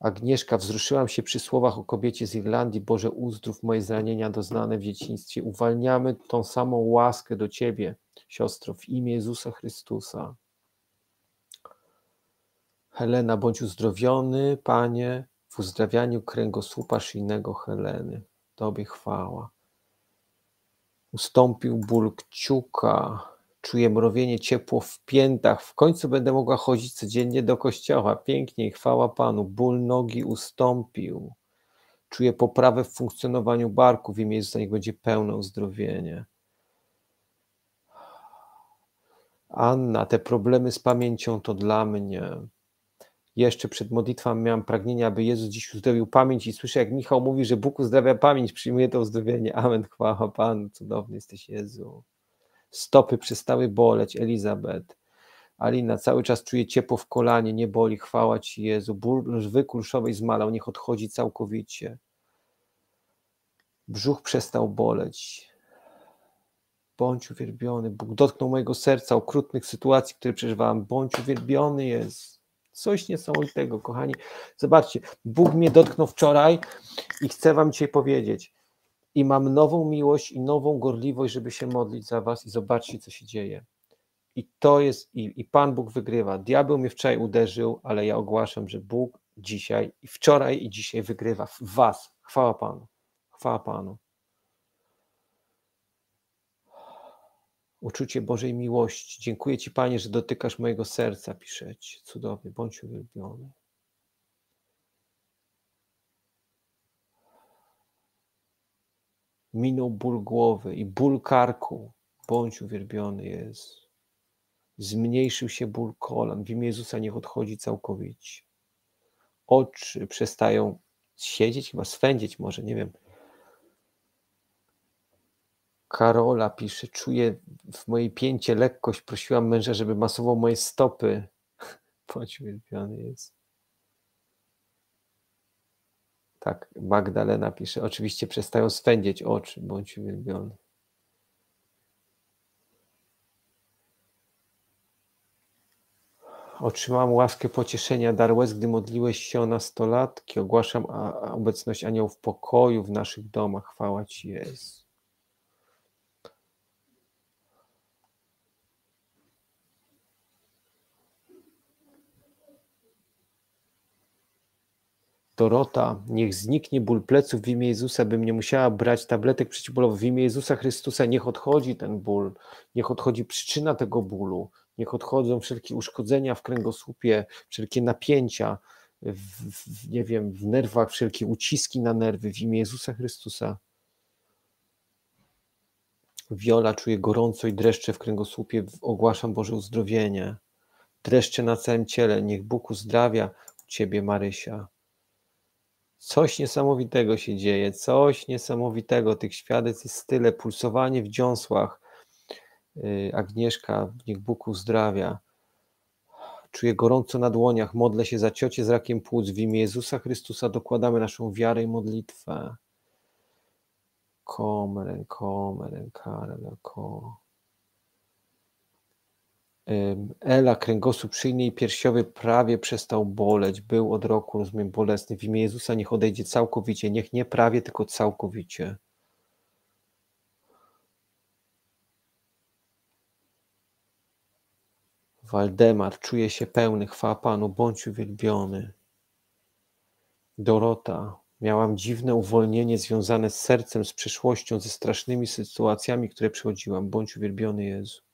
Agnieszka, wzruszyłam się przy słowach o kobiecie z Irlandii. Boże, uzdrów moje zranienia doznane w dzieciństwie. Uwalniamy tą samą łaskę do Ciebie, siostro, w imię Jezusa Chrystusa. Helena, bądź uzdrowiony, Panie, w uzdrawianiu kręgosłupa szyjnego Heleny. Tobie chwała. Ustąpił ból kciuka, czuję mrowienie ciepło w piętach. W końcu będę mogła chodzić codziennie do kościoła. Pięknie, chwała Panu. Ból nogi ustąpił. Czuję poprawę w funkcjonowaniu barku. W imię Jezusa niech będzie pełne uzdrowienie. Anna, te problemy z pamięcią to dla mnie. Jeszcze przed modlitwą miałam pragnienie, aby Jezus dziś uzdrowił pamięć i słyszę, jak Michał mówi, że Bóg uzdrawia pamięć, przyjmuje to uzdrowienie. Amen, chwała Panu, cudowny jesteś Jezu. Stopy przestały boleć, Elizabeth. Alina, cały czas czuje ciepło w kolanie, nie boli, chwała Ci Jezu. Ból lwy kulszowej zmalał, niech odchodzi całkowicie. Brzuch przestał boleć. Bądź uwielbiony. Bóg dotknął mojego serca, okrutnych sytuacji, które przeżywałam. Bądź uwielbiony jest. Coś niesamowitego, kochani. Zobaczcie, Bóg mnie dotknął wczoraj i chcę Wam dzisiaj powiedzieć. I mam nową miłość i nową gorliwość, żeby się modlić za Was i zobaczcie, co się dzieje. I to jest, i, i Pan Bóg wygrywa. Diabeł mnie wczoraj uderzył, ale ja ogłaszam, że Bóg dzisiaj, i wczoraj, i dzisiaj wygrywa w Was. Chwała Panu. Chwała Panu. Uczucie Bożej miłości. Dziękuję Ci, Panie, że dotykasz mojego serca, pisze Ci. Cudownie, bądź uwielbiony. Minął ból głowy i ból karku. Bądź uwielbiony jest. Zmniejszył się ból kolan. W imię Jezusa niech odchodzi całkowicie. Oczy przestają siedzieć, chyba swędzić może, nie wiem. Karola pisze, czuję w mojej pięcie lekkość. Prosiłam męża, żeby masował moje stopy. [LAUGHS] Bądź uwielbiony jest. Tak, Magdalena pisze, oczywiście przestają swędzić oczy, bądź uwielbiony. Otrzymałam łaskę pocieszenia, dar łez, gdy modliłeś się o nastolatki. Ogłaszam obecność aniołów pokoju w naszych domach. Chwała Ci jest. Dorota, niech zniknie ból pleców w imię Jezusa, bym nie musiała brać tabletek przeciwbólowych. W imię Jezusa Chrystusa niech odchodzi ten ból, niech odchodzi przyczyna tego bólu, niech odchodzą wszelkie uszkodzenia w kręgosłupie, wszelkie napięcia, w, w, nie wiem, w nerwach, wszelkie uciski na nerwy w imię Jezusa Chrystusa. Wiola czuje gorąco i dreszcze w kręgosłupie, ogłaszam Boże uzdrowienie. Dreszcze na całym ciele, niech Bóg uzdrawia Ciebie, Marysia. Coś niesamowitego się dzieje, coś niesamowitego. Tych świadectw jest tyle. Pulsowanie w dziąsłach. Y, Agnieszka, niech Bóg uzdrawia. Czuję gorąco na dłoniach. Modlę się za ciocię z rakiem płuc. W imię Jezusa Chrystusa dokładamy naszą wiarę i modlitwę. Komeren, komeren, karen, ko. Ela, kręgosłup szyjny i piersiowy prawie przestał boleć. Był od roku, rozumiem, bolesny. W imię Jezusa niech odejdzie całkowicie. Niech nie prawie, tylko całkowicie. Waldemar, czuje się pełny, chwała Panu, bądź uwielbiony. Dorota, miałam dziwne uwolnienie związane z sercem, z przeszłością, ze strasznymi sytuacjami, które przechodziłam. Bądź uwielbiony Jezu.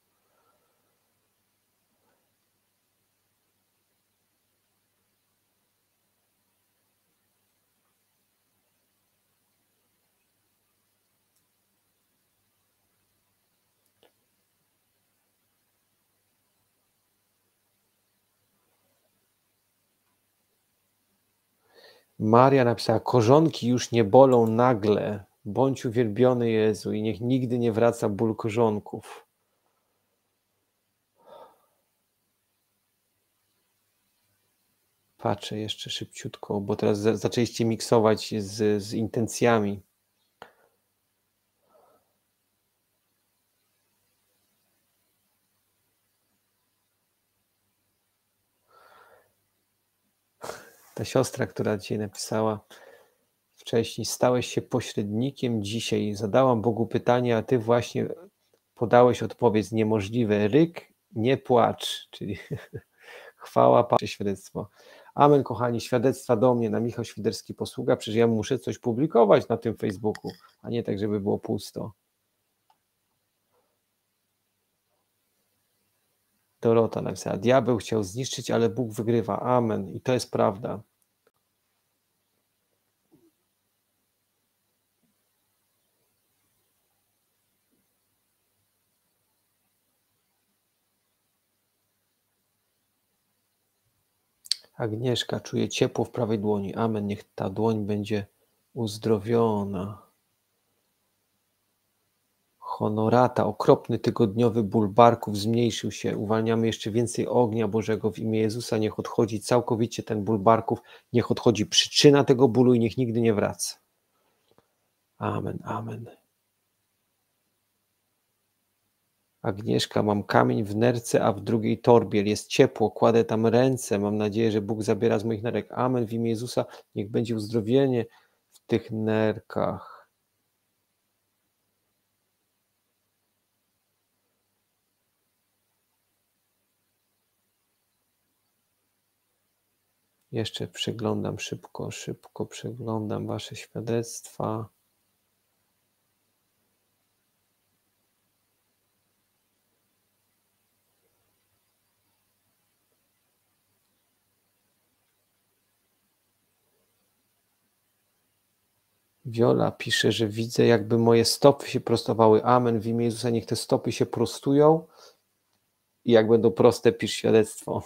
Maria napisała: Korzonki już nie bolą nagle. Bądź uwielbiony Jezu i niech nigdy nie wraca ból korzonków. Patrzę jeszcze szybciutko, bo teraz zaczęliście miksować z, z intencjami. Ta siostra, która dzisiaj napisała wcześniej, stałeś się pośrednikiem dzisiaj. Zadałam Bogu pytanie, a ty właśnie podałeś odpowiedź niemożliwe. Ryk, nie płacz, czyli [LAUGHS] chwała Panie, świadectwo. Amen, kochani, świadectwa do mnie na Michał Świderski posługa, przecież ja muszę coś publikować na tym Facebooku, a nie tak, żeby było pusto. Dorota napisała, diabeł chciał zniszczyć, ale Bóg wygrywa. Amen. I to jest prawda. Agnieszka czuje ciepło w prawej dłoni. Amen. Niech ta dłoń będzie uzdrowiona. Honorata, okropny tygodniowy ból barków zmniejszył się. Uwalniamy jeszcze więcej ognia Bożego w imię Jezusa. Niech odchodzi całkowicie ten ból barków. Niech odchodzi przyczyna tego bólu i niech nigdy nie wraca. Amen, amen. Agnieszka, mam kamień w nerce, a w drugiej torbie. Jest ciepło, kładę tam ręce. Mam nadzieję, że Bóg zabiera z moich nerek. Amen. W imię Jezusa niech będzie uzdrowienie w tych nerkach. Jeszcze przeglądam szybko, szybko przeglądam Wasze świadectwa. Wiola pisze, że widzę, jakby moje stopy się prostowały. Amen. W imię Jezusa niech te stopy się prostują i jak będą proste, pisz świadectwo.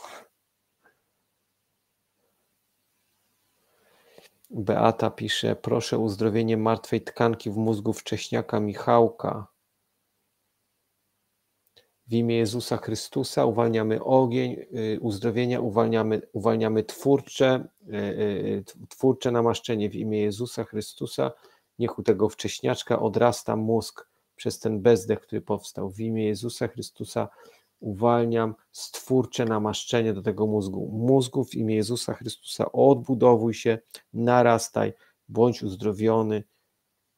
Beata pisze, proszę uzdrowienie martwej tkanki w mózgu wcześniaka Michałka. W imię Jezusa Chrystusa uwalniamy ogień y, uzdrowienia, uwalniamy, uwalniamy twórcze, y, y, twórcze namaszczenie w imię Jezusa Chrystusa. Niech u tego wcześniaczka odrasta mózg przez ten bezdech, który powstał. W imię Jezusa Chrystusa uwalniam stwórcze namaszczenie do tego mózgu. Mózgu w imię Jezusa Chrystusa odbudowuj się, narastaj, bądź uzdrowiony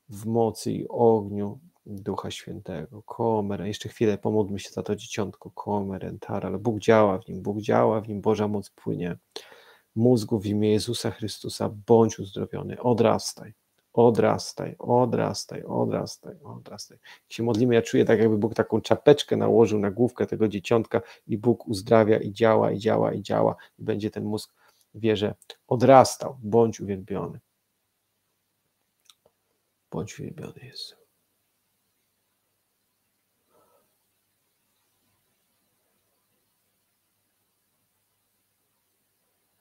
w mocy i ogniu Ducha Świętego, Komer, jeszcze chwilę pomódlmy się za to dzieciątko, Komer, Entar, ale Bóg działa w nim, Bóg działa, w nim Boża moc płynie. Mózgu w imię Jezusa Chrystusa, bądź uzdrowiony, odrastaj, odrastaj, odrastaj, odrastaj, odrastaj. Jak się modlimy, ja czuję tak, jakby Bóg taką czapeczkę nałożył na główkę tego dzieciątka i Bóg uzdrawia i działa, i działa, i działa i będzie ten mózg, wierzę, odrastał, bądź uwielbiony. Bądź uwielbiony Jezu.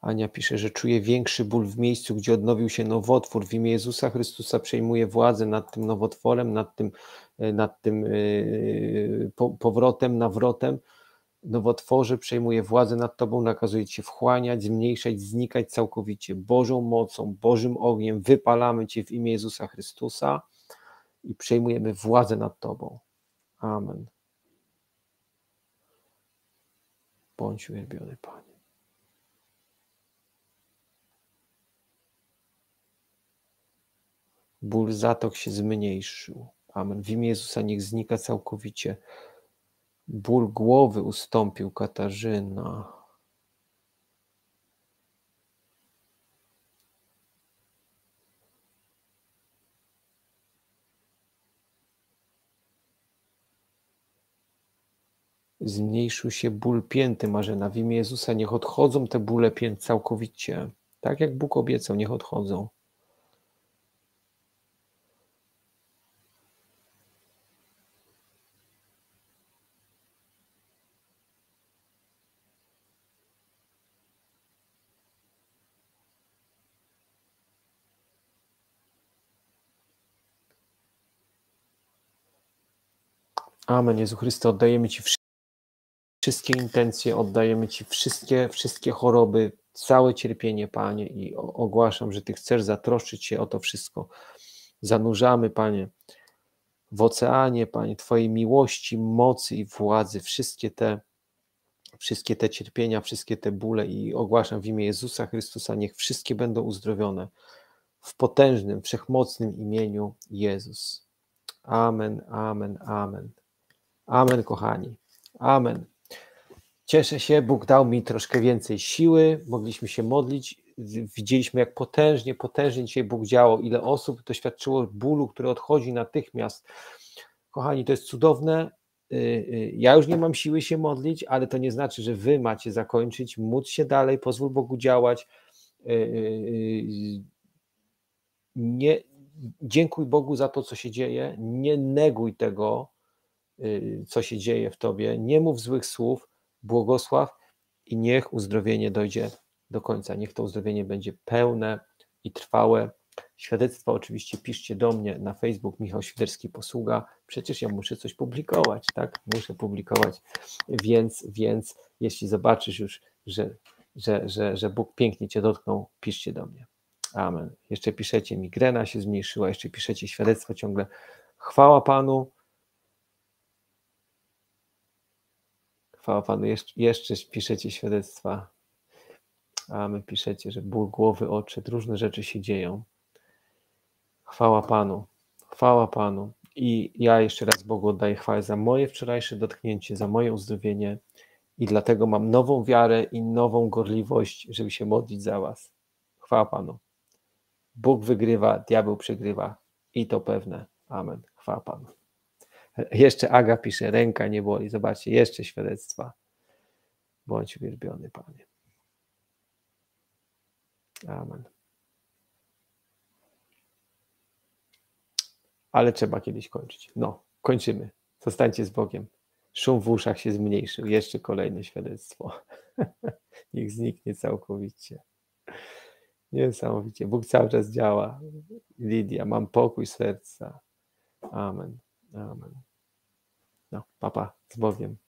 Ania pisze, że czuje większy ból w miejscu, gdzie odnowił się nowotwór. W imię Jezusa Chrystusa przejmuje władzę nad tym nowotworem, nad tym, e, nad tym yy, powrotem, nawrotem. Nowotworze przejmuje władzę nad Tobą, nakazuje Cię wchłaniać, zmniejszać, znikać całkowicie. Bożą mocą, Bożym ogniem wypalamy Cię w imię Jezusa Chrystusa i przejmujemy władzę nad Tobą. Amen. Bądź uwielbiony, Panie. Ból zatok się zmniejszył. Amen. W imię Jezusa niech znika całkowicie. Ból głowy ustąpił Katarzyna. Zmniejszył się ból pięty Marzena. W imię Jezusa niech odchodzą te bóle pięt całkowicie. Tak jak Bóg obiecał, niech odchodzą. Amen. Jezu Chryste, oddajemy Ci wszystkie intencje, oddajemy Ci wszystkie, wszystkie choroby, całe cierpienie, Panie, i ogłaszam, że Ty chcesz zatroszczyć się o to wszystko. Zanurzamy, Panie, w oceanie, Panie, Twojej miłości, mocy i władzy, wszystkie te, wszystkie te cierpienia, wszystkie te bóle i ogłaszam w imię Jezusa Chrystusa, niech wszystkie będą uzdrowione w potężnym, wszechmocnym imieniu Jezus. Amen, amen, amen. Amen, kochani. Amen. Cieszę się, Bóg dał mi troszkę więcej siły, mogliśmy się modlić. Widzieliśmy, jak potężnie, potężnie dzisiaj Bóg działał, ile osób doświadczyło bólu, który odchodzi natychmiast. Kochani, to jest cudowne. Y, y, ja już nie mam siły się modlić, ale to nie znaczy, że wy macie zakończyć, móc się dalej, pozwól Bogu działać. Y, nie, dziękuj Bogu za to, co się dzieje, nie neguj tego, co się dzieje w tobie, nie mów złych słów, błogosław i niech uzdrowienie dojdzie do końca. Niech to uzdrowienie będzie pełne i trwałe. Świadectwa oczywiście piszcie do mnie na Facebook Michał Świderski Posługa. Przecież ja muszę coś publikować, tak? Muszę publikować, więc, więc jeśli zobaczysz już, że, że, że, że Bóg pięknie Cię dotknął, piszcie do mnie. Amen. Jeszcze piszecie, migrena się zmniejszyła, jeszcze piszecie świadectwo ciągle. Chwała Panu. Chwała Panu. Jeszcze, piszecie świadectwa. A my piszecie, że ból głowy odszedł, różne rzeczy się dzieją. Chwała Panu. Chwała Panu. I ja jeszcze raz Bogu oddaję chwałę za moje wczorajsze dotknięcie, za moje uzdrowienie i dlatego mam nową wiarę i nową gorliwość, żeby się modlić za Was. Chwała Panu. Bóg wygrywa, diabeł przegrywa i to pewne. Amen. Chwała Panu. Jeszcze Aga pisze, ręka nie boli. Zobaczcie, jeszcze świadectwa. Bądź uwielbiony, Panie. Amen. Ale trzeba kiedyś kończyć. No, kończymy. Zostańcie z Bogiem. Szum w uszach się zmniejszył. Jeszcze kolejne świadectwo. [LAUGHS] Niech zniknie całkowicie. Niesamowicie. Bóg cały czas działa. Lidia, mam pokój serca. Amen. Amen. No, papa, z Bogiem.